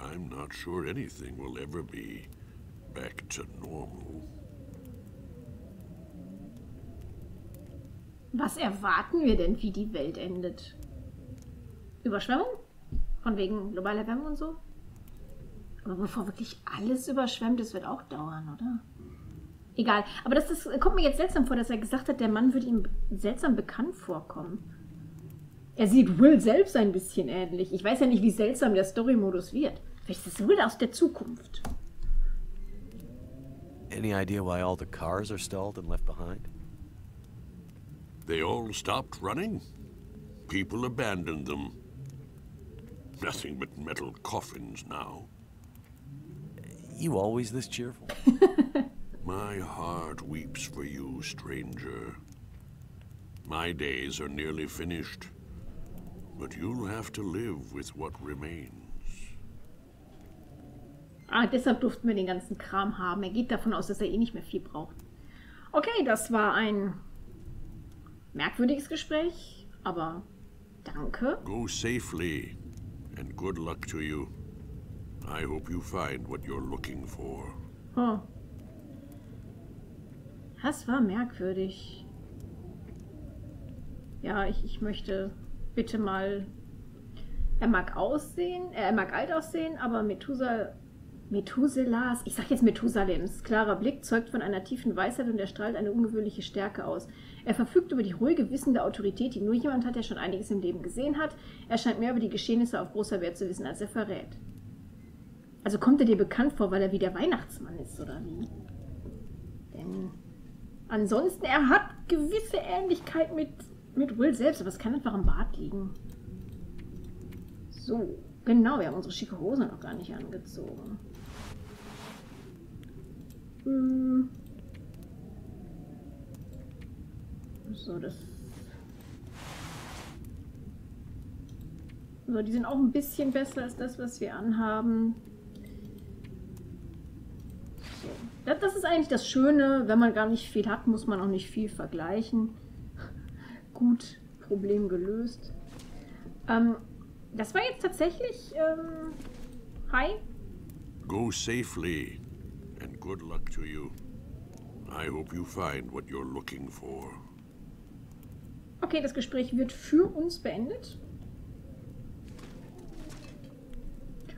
Speaker 4: I'm not sure anything will ever be back to normal.
Speaker 1: Was erwarten wir denn, wie die Welt endet? Überschwemmung? Von wegen globaler Erwärmung und so? Aber bevor wirklich alles überschwemmt, das wird auch dauern, oder? Egal. Aber das, das kommt mir jetzt seltsam vor, dass er gesagt hat, der Mann würde ihm seltsam bekannt vorkommen. Er sieht Will selbst ein bisschen ähnlich. Ich weiß ja nicht, wie seltsam der Story-Modus wird. Vielleicht ist es Will aus der Zukunft.
Speaker 2: Any idea why all the cars are stalled and left behind?
Speaker 4: They all stopped running. People abandoned them. Nothing but metal coffins now.
Speaker 2: You always this cheerful?
Speaker 4: My heart weeps for you, stranger. My days are nearly finished, but you'll have to live with what remains.
Speaker 1: Ah, deshalb durften wir den ganzen Kram haben. Er geht davon aus, dass er eh nicht mehr viel braucht. Okay, das war ein merkwürdiges Gespräch, aber danke.
Speaker 4: Go safely, and good luck to you. I hope you find what you're looking for.
Speaker 1: Oh. Das war merkwürdig. Ja, ich, ich möchte bitte mal. Er mag aussehen, äh, er mag alt aussehen, aber Methuselah, Methuselahs, ich sag jetzt Methusalems, klarer Blick zeugt von einer tiefen Weisheit und er strahlt eine ungewöhnliche Stärke aus. Er verfügt über die ruhige, wissende Autorität, die nur jemand hat, der schon einiges im Leben gesehen hat. Er scheint mehr über die Geschehnisse auf großer Wert zu wissen, als er verrät. Also kommt er dir bekannt vor, weil er wie der Weihnachtsmann ist, oder wie? Denn ansonsten, er hat gewisse Ähnlichkeit mit, mit Will selbst, aber es kann einfach am Bart liegen. So, genau, wir haben unsere schicke Hose noch gar nicht angezogen. Hm. So, das. So, die sind auch ein bisschen besser als das, was wir anhaben. Das, das ist eigentlich das Schöne, wenn man gar nicht viel hat, muss man auch nicht viel vergleichen. Gut, Problem gelöst. Ähm, das war jetzt tatsächlich. Ähm, hi.
Speaker 4: Go safely, and good luck to you. I hope you find what you're looking for.
Speaker 1: Okay, das Gespräch wird für uns beendet.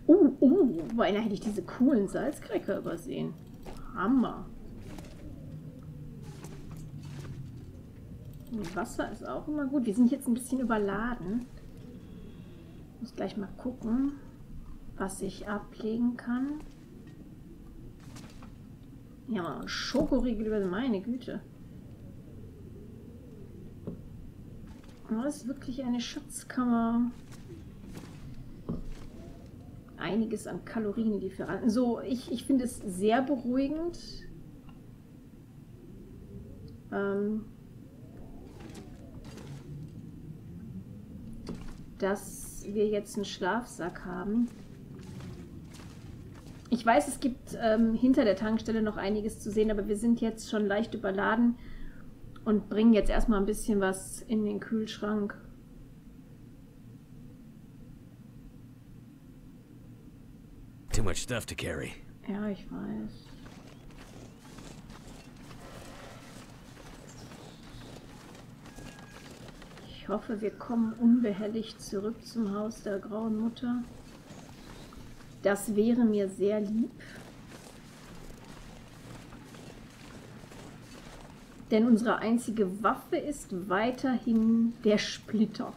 Speaker 1: Uh, uh, beinahe hätte ich diese coolen Salzcracker übersehen. Hammer. Und Wasser ist auch immer gut. Wir sind jetzt ein bisschen überladen. Muss gleich mal gucken, was ich ablegen kann. Ja, Schokoriegel, meine Güte. Das ist wirklich eine Schatzkammer. Einiges an Kalorienlieferanten. So, ich, ich finde es sehr beruhigend. Ähm, dass wir jetzt einen Schlafsack haben. Ich weiß, es gibt ähm, hinter der Tankstelle noch einiges zu sehen, aber wir sind jetzt schon leicht überladen und bringen jetzt erstmal ein bisschen was in den Kühlschrank.
Speaker 2: Too much stuff to carry.
Speaker 1: Ja, ich weiß. Ich hoffe, wir kommen unbehelligt zurück zum Haus der Grauen Mutter. Das wäre mir sehr lieb. Denn unsere einzige Waffe ist weiterhin der Splitter.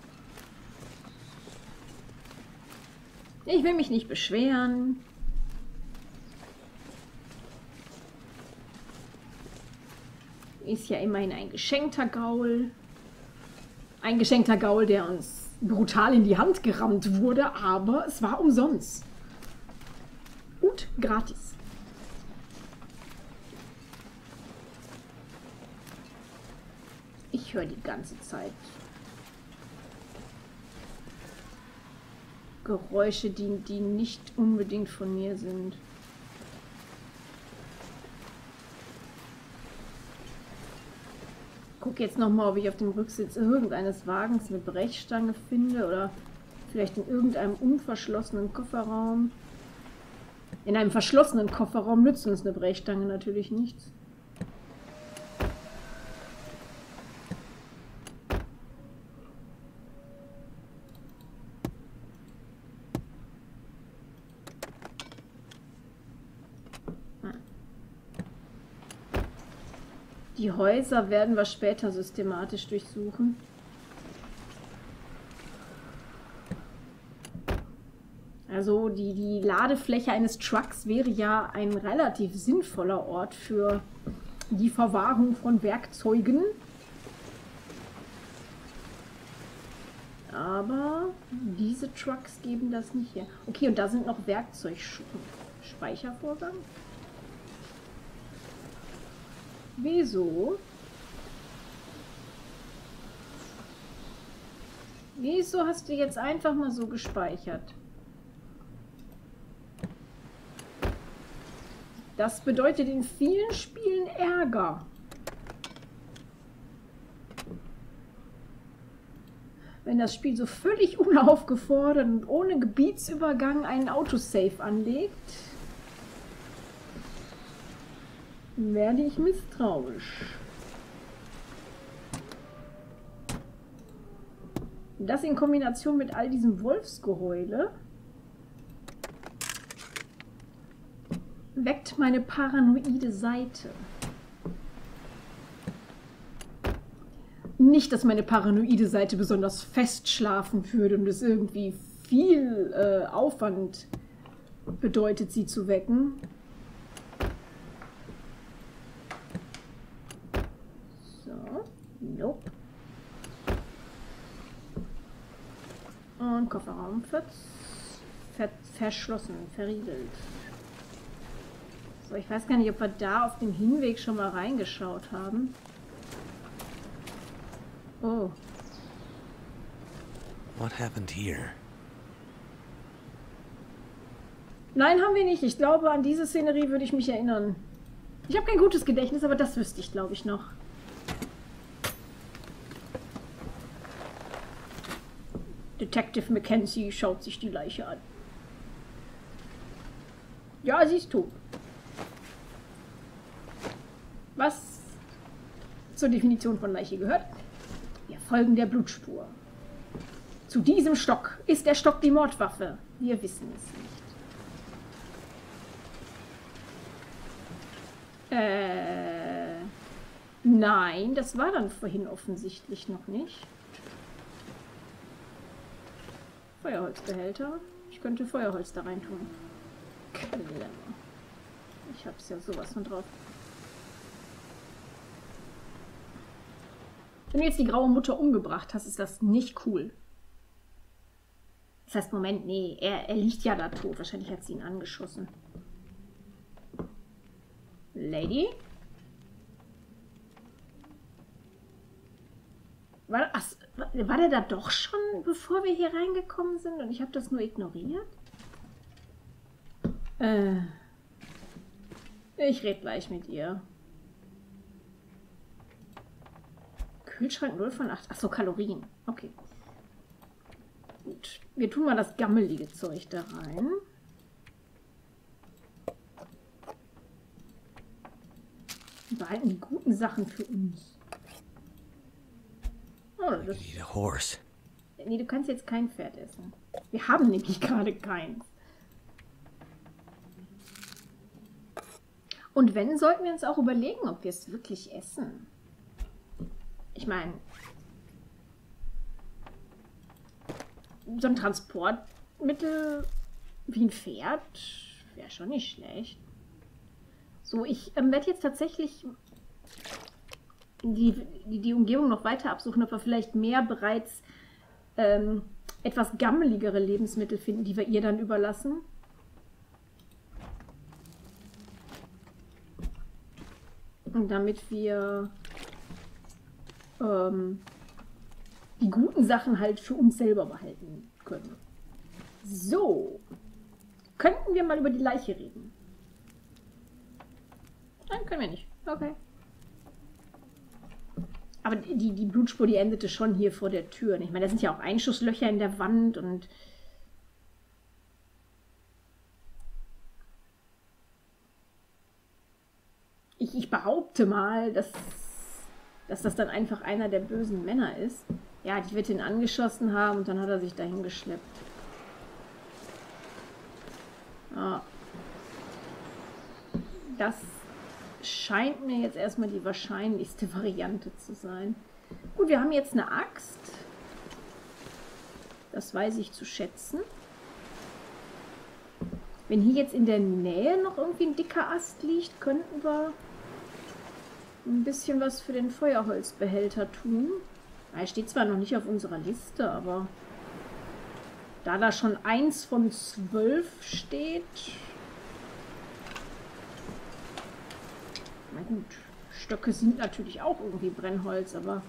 Speaker 1: Ich will mich nicht beschweren. Ist ja immerhin ein geschenkter Gaul. Ein geschenkter Gaul, der uns brutal in die Hand gerammt wurde, aber es war umsonst. Und gratis. Ich höre die ganze Zeit Geräusche, die, die nicht unbedingt von mir sind. Guck jetzt noch mal, ob ich auf dem Rücksitz irgendeines Wagens eine Brechstange finde oder vielleicht in irgendeinem unverschlossenen Kofferraum. In einem verschlossenen Kofferraum nützt uns eine Brechstange natürlich nichts. Die Häuser werden wir später systematisch durchsuchen. Also die, die Ladefläche eines Trucks wäre ja ein relativ sinnvoller Ort für die Verwahrung von Werkzeugen. Aber diese Trucks geben das nicht her. Okay, und da sind noch Werkzeugspeichervorgang. Wieso? Wieso hast du jetzt einfach mal so gespeichert? Das bedeutet in vielen Spielen Ärger. Wenn das Spiel so völlig unaufgefordert und ohne Gebietsübergang einen Autosave anlegt, werde ich misstrauisch. Das in Kombination mit all diesem Wolfsgeheule weckt meine paranoide Seite. Nicht, dass meine paranoide Seite besonders fest schlafen würde und es irgendwie viel äh, Aufwand bedeutet, sie zu wecken. So, nope. Und Kofferraum ver ver verschlossen, verriegelt. So, ich weiß gar nicht, ob wir da auf dem Hinweg schon mal reingeschaut haben. Oh.
Speaker 2: What happened here?
Speaker 1: Nein, haben wir nicht. Ich glaube, an diese Szenerie würde ich mich erinnern. Ich habe kein gutes Gedächtnis, aber das wüsste ich, glaube ich, noch. Detective Mackenzie schaut sich die Leiche an. Ja, sie ist tot. Was zur Definition von Leiche gehört? Wir folgen der Blutspur. Zu diesem Stock. Ist der Stock die Mordwaffe? Wir wissen es nicht. Äh. Nein, das war dann vorhin offensichtlich noch nicht. Feuerholzbehälter. Ich könnte Feuerholz da rein tun. Klemmer. Ich hab's ja sowas von drauf. Wenn du jetzt die graue Mutter umgebracht hast, ist das nicht cool. Das heißt, Moment, nee, er, er liegt ja da tot. Wahrscheinlich hat sie ihn angeschossen. Lady? War, ach, war der da doch schon, bevor wir hier reingekommen sind und ich habe das nur ignoriert? Äh, ich rede gleich mit ihr. Kühlschrank 0 von 8. Achso, Kalorien. Okay. Gut. Wir tun mal das gammelige Zeug da rein. Wir behalten die guten Sachen für uns. Oh, das
Speaker 2: Need a horse.
Speaker 1: nee, du kannst jetzt kein Pferd essen. Wir haben nämlich gerade keins. Und wenn, sollten wir uns auch überlegen, ob wir es wirklich essen. Ich meine, so ein Transportmittel wie ein Pferd wäre schon nicht schlecht. So, ich ähm, werde jetzt tatsächlich die, die, die Umgebung noch weiter absuchen, ob wir vielleicht mehr bereits ähm, etwas gammeligere Lebensmittel finden, die wir ihr dann überlassen. Und damit wir ähm, die guten Sachen halt für uns selber behalten können. So. Könnten wir mal über die Leiche reden? Nein, können wir nicht. Okay. Aber die, die Blutspur, die endete schon hier vor der Tür. Ich meine, da sind ja auch Einschusslöcher in der Wand und ich, ich behaupte mal, dass, dass das dann einfach einer der bösen Männer ist. Ja, die wird ihn angeschossen haben und dann hat er sich dahin geschleppt. Ja. Das scheint mir jetzt erstmal die wahrscheinlichste Variante zu sein. Gut, wir haben jetzt eine Axt. Das weiß ich zu schätzen. Wenn hier jetzt in der Nähe noch irgendwie ein dicker Ast liegt, könnten wir ein bisschen was für den Feuerholzbehälter tun. Er steht zwar noch nicht auf unserer Liste, aber da da schon eins von zwölf steht... Na gut, Stöcke sind natürlich auch irgendwie Brennholz, aber...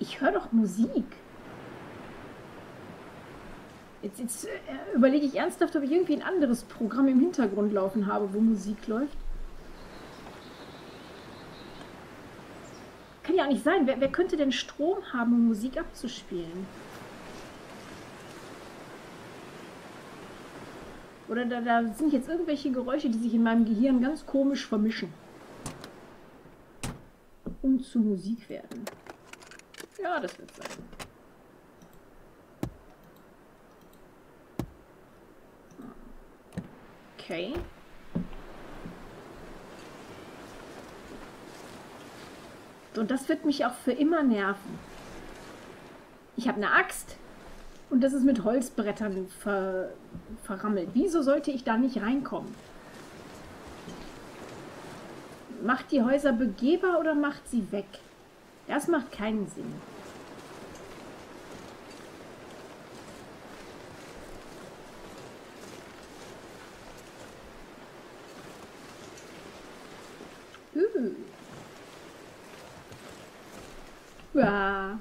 Speaker 1: Ich höre doch Musik. Jetzt, jetzt äh, überlege ich ernsthaft, ob ich irgendwie ein anderes Programm im Hintergrund laufen habe, wo Musik läuft. Auch nicht sein. Wer, wer könnte denn Strom haben, um Musik abzuspielen? Oder da, da sind jetzt irgendwelche Geräusche, die sich in meinem Gehirn ganz komisch vermischen. Und zu Musik werden. Ja, das wird sein. Okay. Und das wird mich auch für immer nerven. Ich habe eine Axt und das ist mit Holzbrettern ver verrammelt. Wieso sollte ich da nicht reinkommen? Macht die Häuser begehbar oder macht sie weg? Das macht keinen Sinn. Uh. Ja.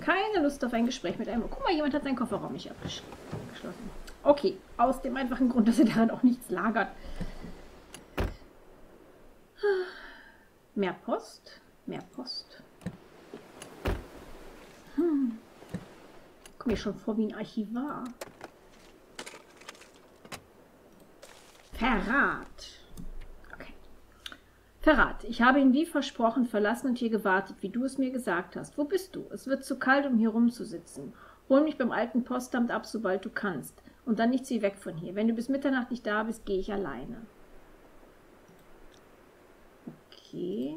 Speaker 1: Keine Lust auf ein Gespräch mit einem. Guck mal, jemand hat seinen Kofferraum nicht abgeschlossen. Okay, aus dem einfachen Grund, dass er daran auch nichts lagert. Mehr Post, mehr Post. Hm. Komm mir schon vor wie ein Archivar. Verrat. Okay. Verrat. Ich habe ihn wie versprochen verlassen und hier gewartet, wie du es mir gesagt hast. Wo bist du? Es wird zu kalt, um hier rumzusitzen. Hol mich beim alten Postamt ab, sobald du kannst. Und dann nicht zieh weg von hier. Wenn du bis Mitternacht nicht da bist, gehe ich alleine. Okay.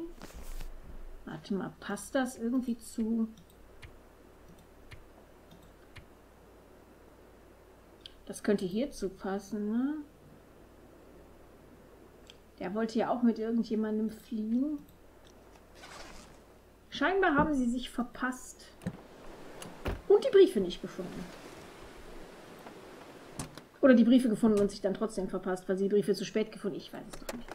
Speaker 1: Warte mal, passt das irgendwie zu... Das könnte hierzu passen, ne? Der wollte ja auch mit irgendjemandem fliegen. Scheinbar haben sie sich verpasst. Und die Briefe nicht gefunden. Oder die Briefe gefunden und sich dann trotzdem verpasst, weil sie die Briefe zu spät gefunden Ich weiß es doch nicht.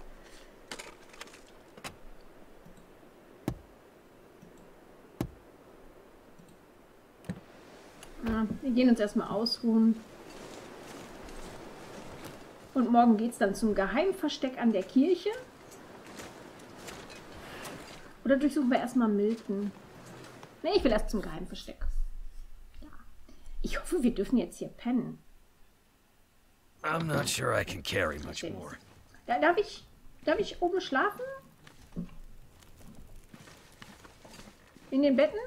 Speaker 1: Ja, wir gehen uns erstmal ausruhen. Und morgen geht es dann zum Geheimversteck an der Kirche. Oder durchsuchen wir erstmal Milton. Ne, ich will erst zum Geheimversteck. Ja. Ich hoffe, wir dürfen jetzt hier pennen.
Speaker 2: I'm not sure I can carry much more.
Speaker 1: Da, darf ich, darf ich oben schlafen? In den Betten?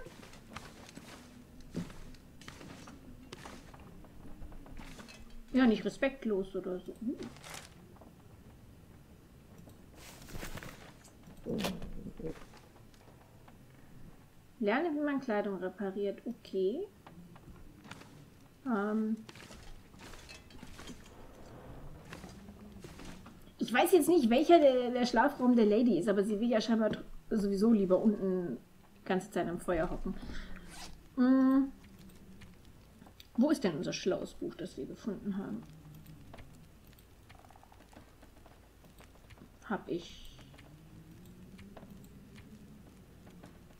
Speaker 1: Ja, nicht respektlos oder so. Hm. Lerne, wie man Kleidung repariert. Okay. Ähm ich weiß jetzt nicht, welcher der, der, Schlafraum der Lady ist, aber sie will ja scheinbar sowieso lieber unten die ganze Zeit am Feuer hocken. Hm. Wo ist denn unser schlaues Buch, das wir gefunden haben? Hab ich.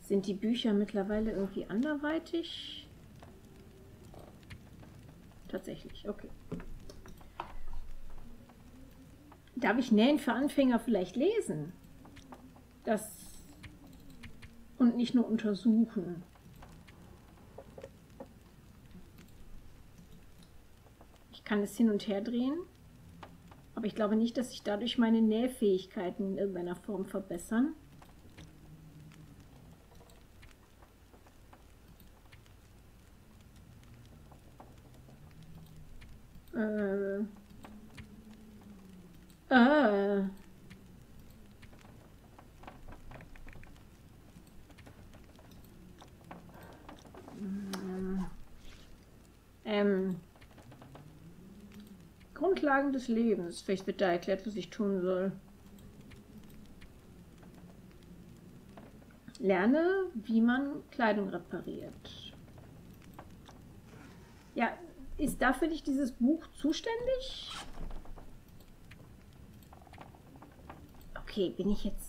Speaker 1: Sind die Bücher mittlerweile irgendwie anderweitig? Tatsächlich, okay. Darf ich Nähen für Anfänger vielleicht lesen? Das und nicht nur untersuchen. Kann es hin und her drehen. Aber ich glaube nicht, dass sich dadurch meine Nähfähigkeiten in irgendeiner Form verbessern. Äh. Äh. Ähm. Grundlagen des Lebens. Vielleicht wird da erklärt, was ich tun soll. Lerne, wie man Kleidung repariert. Ja, ist dafür nicht dieses Buch zuständig? Okay, bin ich jetzt...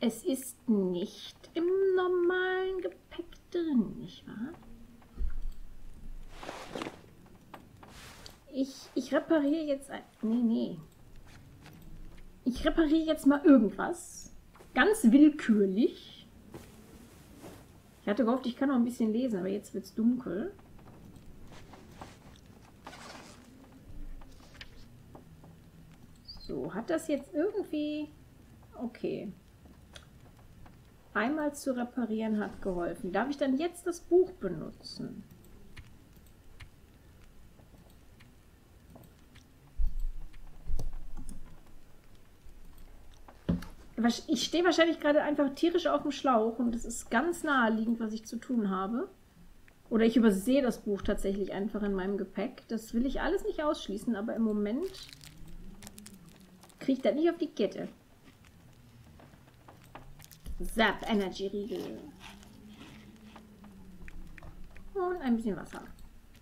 Speaker 1: Es ist nicht im normalen Gepäck drin, nicht wahr? Ich, ich repariere jetzt ein... Nee, nee. Ich repariere jetzt mal irgendwas. Ganz willkürlich. Ich hatte gehofft, ich kann noch ein bisschen lesen, aber jetzt wird es dunkel. So, hat das jetzt irgendwie... Okay. Einmal zu reparieren hat geholfen. Darf ich dann jetzt das Buch benutzen? Ich stehe wahrscheinlich gerade einfach tierisch auf dem Schlauch und es ist ganz naheliegend, was ich zu tun habe. Oder ich übersehe das Buch tatsächlich einfach in meinem Gepäck. Das will ich alles nicht ausschließen, aber im Moment kriege ich das nicht auf die Kette. Zap Energy Riegel. Und ein bisschen Wasser.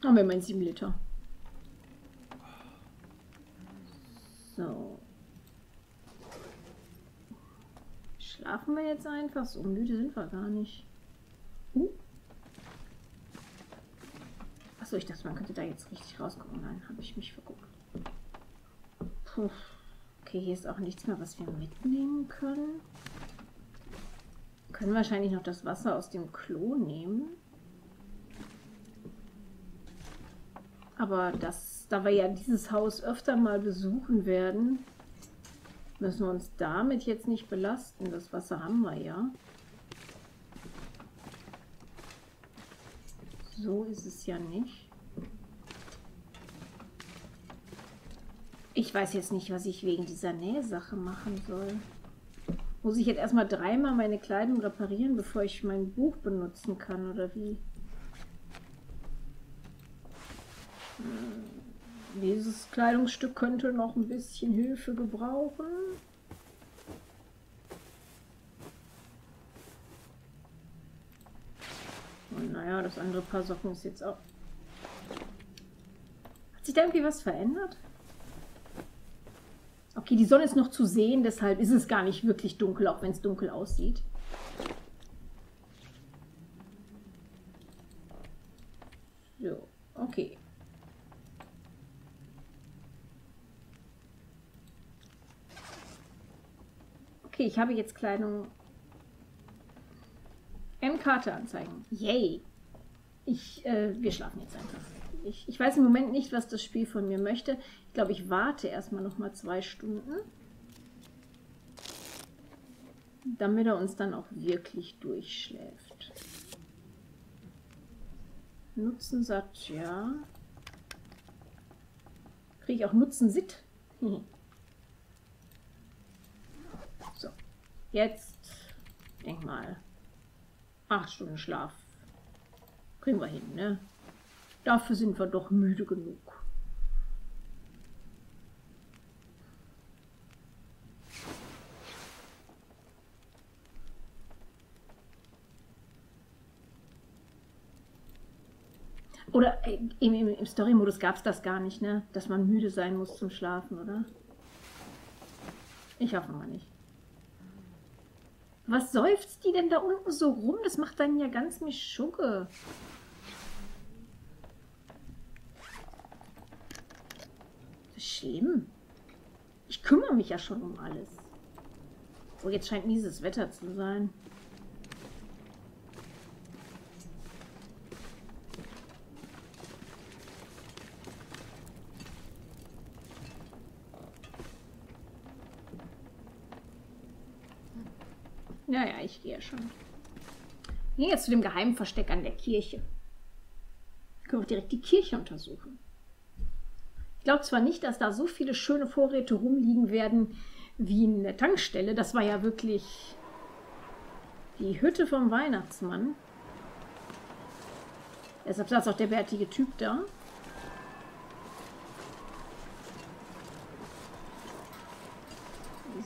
Speaker 1: Haben wir mein 7 Liter. So. Schlafen wir jetzt einfach? So müde sind wir gar nicht. Uh. Achso, ich dachte, man könnte da jetzt richtig rauskommen. Nein, habe ich mich verguckt. Puh. Okay, hier ist auch nichts mehr, was wir mitnehmen können. Können wahrscheinlich noch das Wasser aus dem Klo nehmen. Aber das, da wir ja dieses Haus öfter mal besuchen werden, müssen wir uns damit jetzt nicht belasten. Das Wasser haben wir ja. So ist es ja nicht. Ich weiß jetzt nicht, was ich wegen dieser Nähsache machen soll. Muss ich jetzt erstmal dreimal meine Kleidung reparieren, bevor ich mein Buch benutzen kann, oder wie? Hm, dieses Kleidungsstück könnte noch ein bisschen Hilfe gebrauchen. Und naja, das andere Paar Socken ist jetzt auch... Hat sich da irgendwie was verändert? Okay, die Sonne ist noch zu sehen, deshalb ist es gar nicht wirklich dunkel, auch wenn es dunkel aussieht. So, okay. Okay, ich habe jetzt Kleidung. M-Karte anzeigen. Yay. Ich, äh, wir schlafen jetzt einfach. Ich, ich weiß im Moment nicht, was das Spiel von mir möchte. Ich glaube, ich warte erstmal noch mal zwei Stunden. Damit er uns dann auch wirklich durchschläft. Nutzen satt, ja. Kriege ich auch Nutzen sitt? so. Jetzt, denk mal, acht Stunden Schlaf. Kriegen wir hin, ne? Dafür sind wir doch müde genug. Oder äh, im, im, im Story-Modus gab es das gar nicht, ne? Dass man müde sein muss zum Schlafen, oder? Ich hoffe mal nicht. Was seufzt die denn da unten so rum? Das macht dann ja ganz Mischugge. Schlimm. Ich kümmere mich ja schon um alles. So, jetzt scheint mieses Wetter zu sein. Naja, ich gehe schon. Gehen jetzt zu dem geheimen Versteck an der Kirche. Können wir direkt die Kirche untersuchen glaube zwar nicht, dass da so viele schöne Vorräte rumliegen werden wie in der Tankstelle. Das war ja wirklich die Hütte vom Weihnachtsmann. Deshalb saß auch der bärtige Typ da.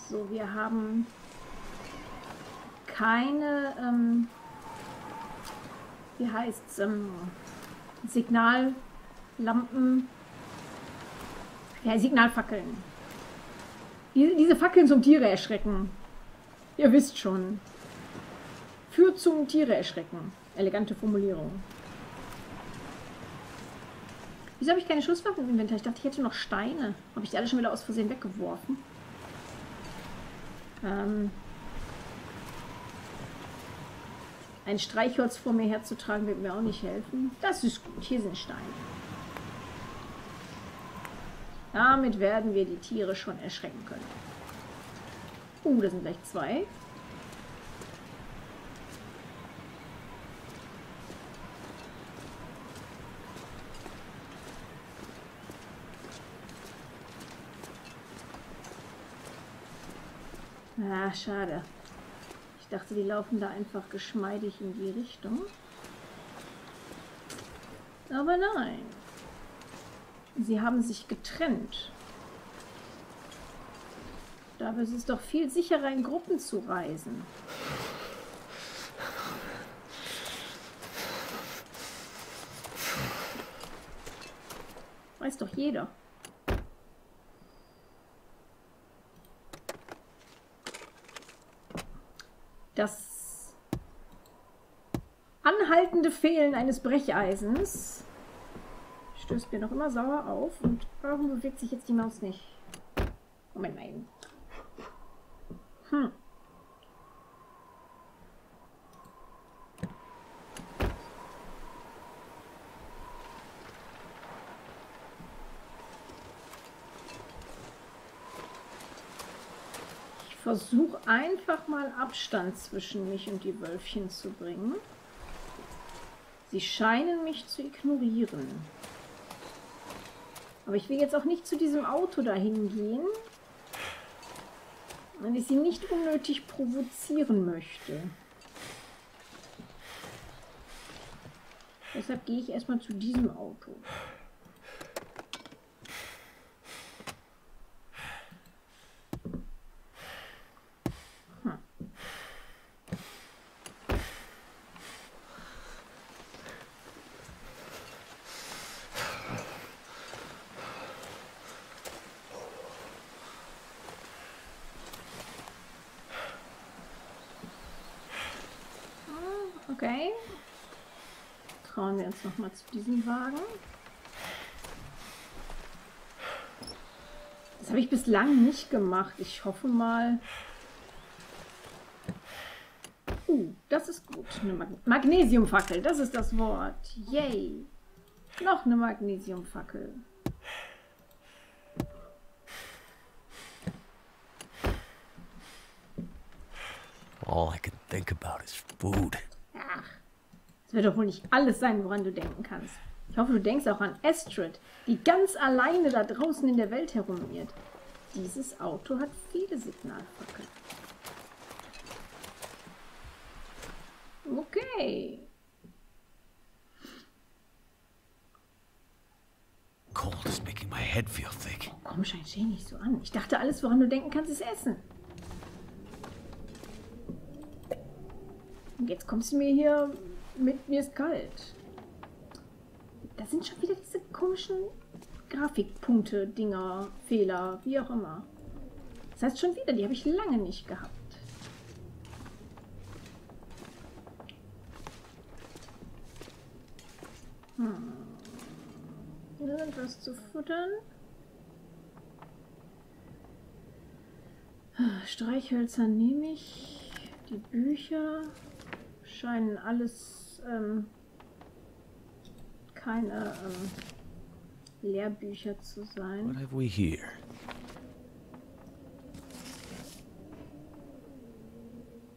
Speaker 1: So, wir haben keine, ähm, wie heißt's, ähm, Signallampen, ja, Signalfackeln. Die, diese Fackeln zum Tiere erschrecken. Ihr wisst schon. Führt zum Tiere erschrecken. Elegante Formulierung. Wieso habe ich keine Schusswaffen im Inventar? Ich dachte, ich hätte noch Steine. Habe ich die alle schon wieder aus Versehen weggeworfen? Ähm ein Streichholz vor mir herzutragen, wird mir auch nicht helfen. Das ist gut. Hier sind Steine. Damit werden wir die Tiere schon erschrecken können. Uh, da sind gleich zwei. Ah, schade. Ich dachte, die laufen da einfach geschmeidig in die Richtung. Aber nein. Sie haben sich getrennt. Dabei ist es doch viel sicherer, in Gruppen zu reisen. Weiß doch jeder. Das anhaltende Fehlen eines Brecheisens stößt mir noch immer sauer auf. Und warum bewegt sich jetzt die Maus nicht? Moment mal eben. Hm. Ich versuche einfach mal Abstand zwischen mich und die Wölfchen zu bringen. Sie scheinen mich zu ignorieren. Aber ich will jetzt auch nicht zu diesem Auto dahin gehen, wenn ich sie nicht unnötig provozieren möchte. Deshalb gehe ich erstmal zu diesem Auto. Okay. Uns nochmal zu diesem Wagen. Das habe ich bislang nicht gemacht. Ich hoffe mal... Uh, das ist gut. Eine Mag Magnesiumfackel, das ist das Wort. Yay. Noch eine Magnesiumfackel.
Speaker 2: All I can think about is food.
Speaker 1: Das wird doch wohl nicht alles sein, woran du denken kannst. Ich hoffe, du denkst auch an Astrid, die ganz alleine da draußen in der Welt herumirrt. Dieses Auto hat viele Signalfackeln. Okay.
Speaker 2: Cold is making my head feel thick.
Speaker 1: Komm, scheint steh nicht so an. Ich dachte, alles, woran du denken kannst, ist Essen. Und jetzt kommst du mir hier mit mir ist kalt. Da sind schon wieder diese komischen Grafikpunkte, Dinger, Fehler, wie auch immer. Das heißt schon wieder, die habe ich lange nicht gehabt. Hm. Irgendwas zu futtern. Streichhölzer nehme ich. Die Bücher scheinen alles ähm, keine ähm, Lehrbücher zu
Speaker 2: What
Speaker 1: sein.
Speaker 2: have we here?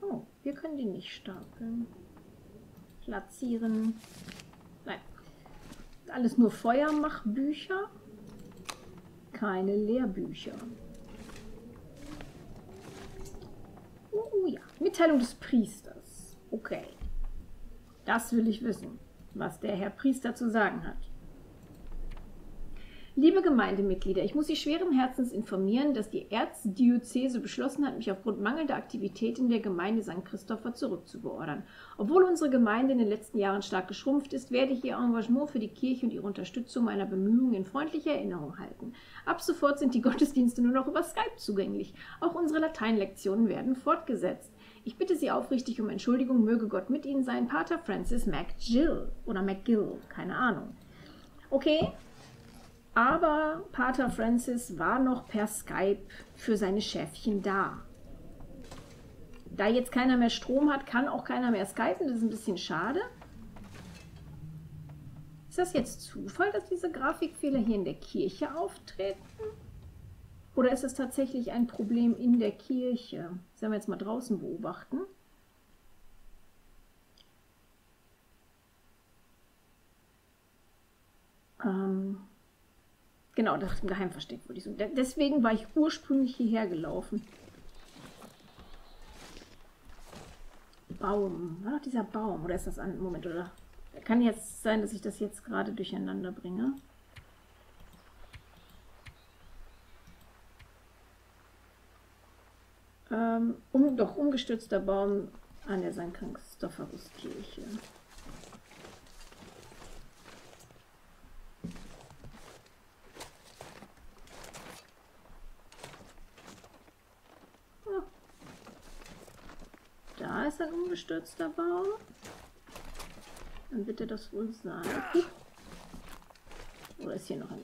Speaker 1: Oh, wir können die nicht stapeln. Platzieren. Nein. Alles nur Feuermachbücher. Keine Lehrbücher. Oh ja. Mitteilung des Priesters. Okay. Das will ich wissen, was der Herr Priester zu sagen hat. Liebe Gemeindemitglieder, ich muss Sie schweren Herzens informieren, dass die Erzdiözese beschlossen hat, mich aufgrund mangelnder Aktivität in der Gemeinde St. Christopher zurückzubeordern. Obwohl unsere Gemeinde in den letzten Jahren stark geschrumpft ist, werde ich Ihr Engagement für die Kirche und Ihre Unterstützung meiner Bemühungen in freundlicher Erinnerung halten. Ab sofort sind die Gottesdienste nur noch über Skype zugänglich. Auch unsere Lateinlektionen werden fortgesetzt. Ich bitte Sie aufrichtig um Entschuldigung, möge Gott mit Ihnen sein, Pater Francis McGill oder McGill, keine Ahnung. Okay, aber Pater Francis war noch per Skype für seine Schäfchen da. Da jetzt keiner mehr Strom hat, kann auch keiner mehr skypen. Das ist ein bisschen schade. Ist das jetzt Zufall, dass diese Grafikfehler hier in der Kirche auftreten? Oder ist es tatsächlich ein Problem in der Kirche? Werden wir jetzt mal draußen beobachten. Ähm, Genau, das ist ein Geheimversteck, würde ich sagen. Deswegen war ich ursprünglich hierher gelaufen. Baum. War doch dieser Baum? Oder ist das ein Moment? Oder kann jetzt sein, dass ich das jetzt gerade durcheinander bringe. Ähm, um, doch, umgestürzter Baum an der St. Christophorus-Kirche. ist ein umgestürzter Baum. Dann wird er das wohl sein. Oder ist hier noch ein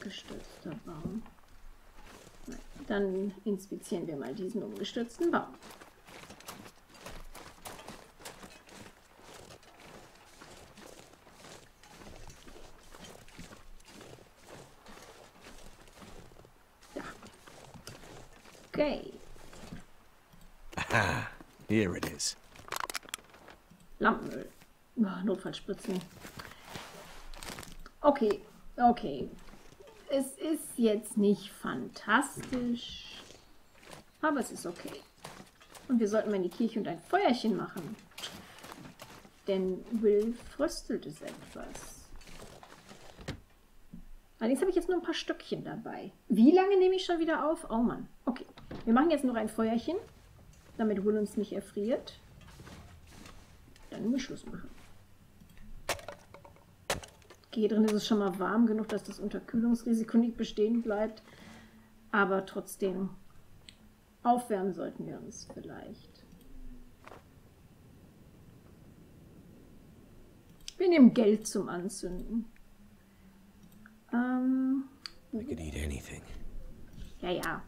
Speaker 1: gestürzter Baum? Dann inspizieren wir mal diesen umgestürzten Baum. Ja. Okay.
Speaker 2: Aha. Here it is.
Speaker 1: Lampenöl. Oh, Notfallspritzen. Okay, okay. Es ist jetzt nicht fantastisch, aber es ist okay. Und wir sollten mal in die Kirche und ein Feuerchen machen. Denn Will fröstelt es etwas. Allerdings habe ich jetzt nur ein paar Stöckchen dabei. Wie lange nehme ich schon wieder auf? Oh Mann. Okay, wir machen jetzt noch ein Feuerchen damit Will uns nicht erfriert. Dann müssen wir Schluss machen. Hier drin ist es schon mal warm genug, dass das Unterkühlungsrisiko nicht bestehen bleibt. Aber trotzdem aufwärmen sollten wir uns vielleicht. Wir nehmen Geld zum Anzünden. Ähm,
Speaker 2: I could eat anything.
Speaker 1: Ja, ja.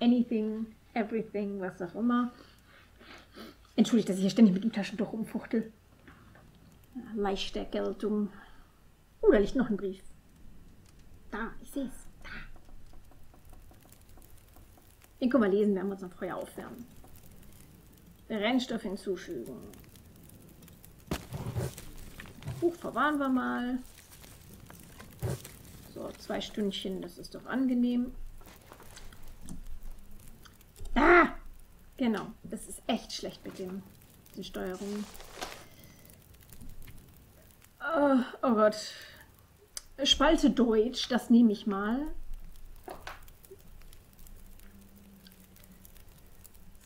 Speaker 1: Anything, everything, was auch immer. Entschuldigt, dass ich hier ständig mit dem Taschentuch umfuchtel. Leichte Erkältung. Oh, da liegt noch ein Brief. Da, ich sehe es. Da. Den können wir lesen, werden wir uns am Feuer aufwärmen. Brennstoff hinzufügen. Buch verwahren wir mal. So, zwei Stündchen, das ist doch angenehm. Ah! Genau, das ist echt schlecht mit dem, den Steuerungen. Oh, oh Gott. Spalte Deutsch, das nehme ich mal.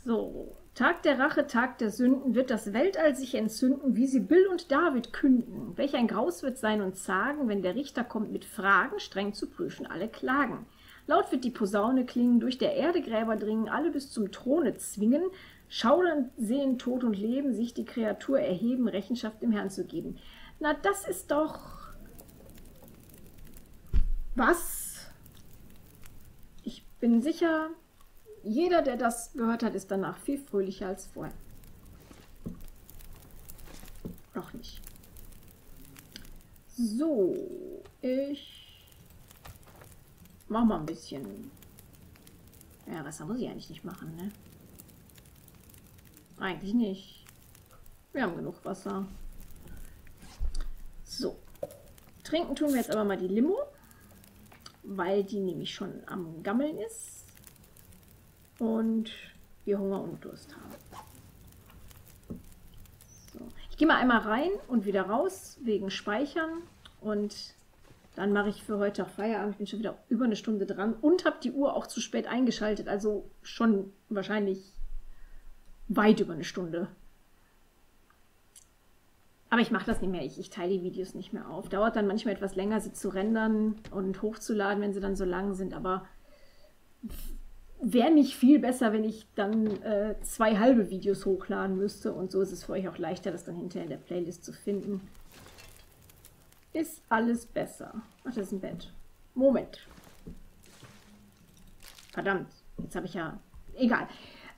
Speaker 1: So, Tag der Rache, Tag der Sünden, wird das Weltall sich entzünden, wie sie Bill und David künden. Welch ein Graus wird sein und zagen, wenn der Richter kommt mit Fragen, streng zu prüfen alle Klagen. Laut wird die Posaune klingen, durch der Erde Gräber dringen, alle bis zum Throne zwingen, schaudern sehen Tod und Leben, sich die Kreatur erheben, Rechenschaft dem Herrn zu geben. Na, das ist doch... Was? Ich bin sicher, jeder, der das gehört hat, ist danach viel fröhlicher als vorher. Noch nicht. So, ich Mach mal ein bisschen. Ja, Wasser muss ich eigentlich nicht machen, ne? Eigentlich nicht. Wir haben genug Wasser. So. Trinken tun wir jetzt aber mal die Limo. Weil die nämlich schon am Gammeln ist. Und wir Hunger und Durst haben. So. Ich gehe mal einmal rein und wieder raus wegen Speichern. Und dann mache ich für heute auch Feierabend. Ich bin schon wieder über eine Stunde dran und habe die Uhr auch zu spät eingeschaltet. Also schon wahrscheinlich weit über eine Stunde. Aber ich mache das nicht mehr. Ich, ich teile die Videos nicht mehr auf. Dauert dann manchmal etwas länger, sie zu rendern und hochzuladen, wenn sie dann so lang sind. Aber wäre nicht viel besser, wenn ich dann äh, zwei halbe Videos hochladen müsste. Und so ist es für euch auch leichter, das dann hinterher in der Playlist zu finden. Ist alles besser. Ach, das ist ein Bett. Moment. Verdammt. Jetzt habe ich ja... Egal.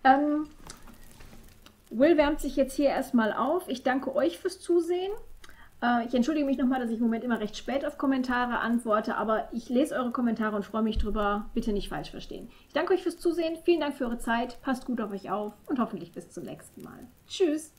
Speaker 1: Ähm, Will wärmt sich jetzt hier erstmal auf. Ich danke euch fürs Zusehen. Äh, ich entschuldige mich nochmal, dass ich im Moment immer recht spät auf Kommentare antworte, aber ich lese eure Kommentare und freue mich drüber. Bitte nicht falsch verstehen. Ich danke euch fürs Zusehen. Vielen Dank für eure Zeit. Passt gut auf euch auf und hoffentlich bis zum nächsten Mal. Tschüss.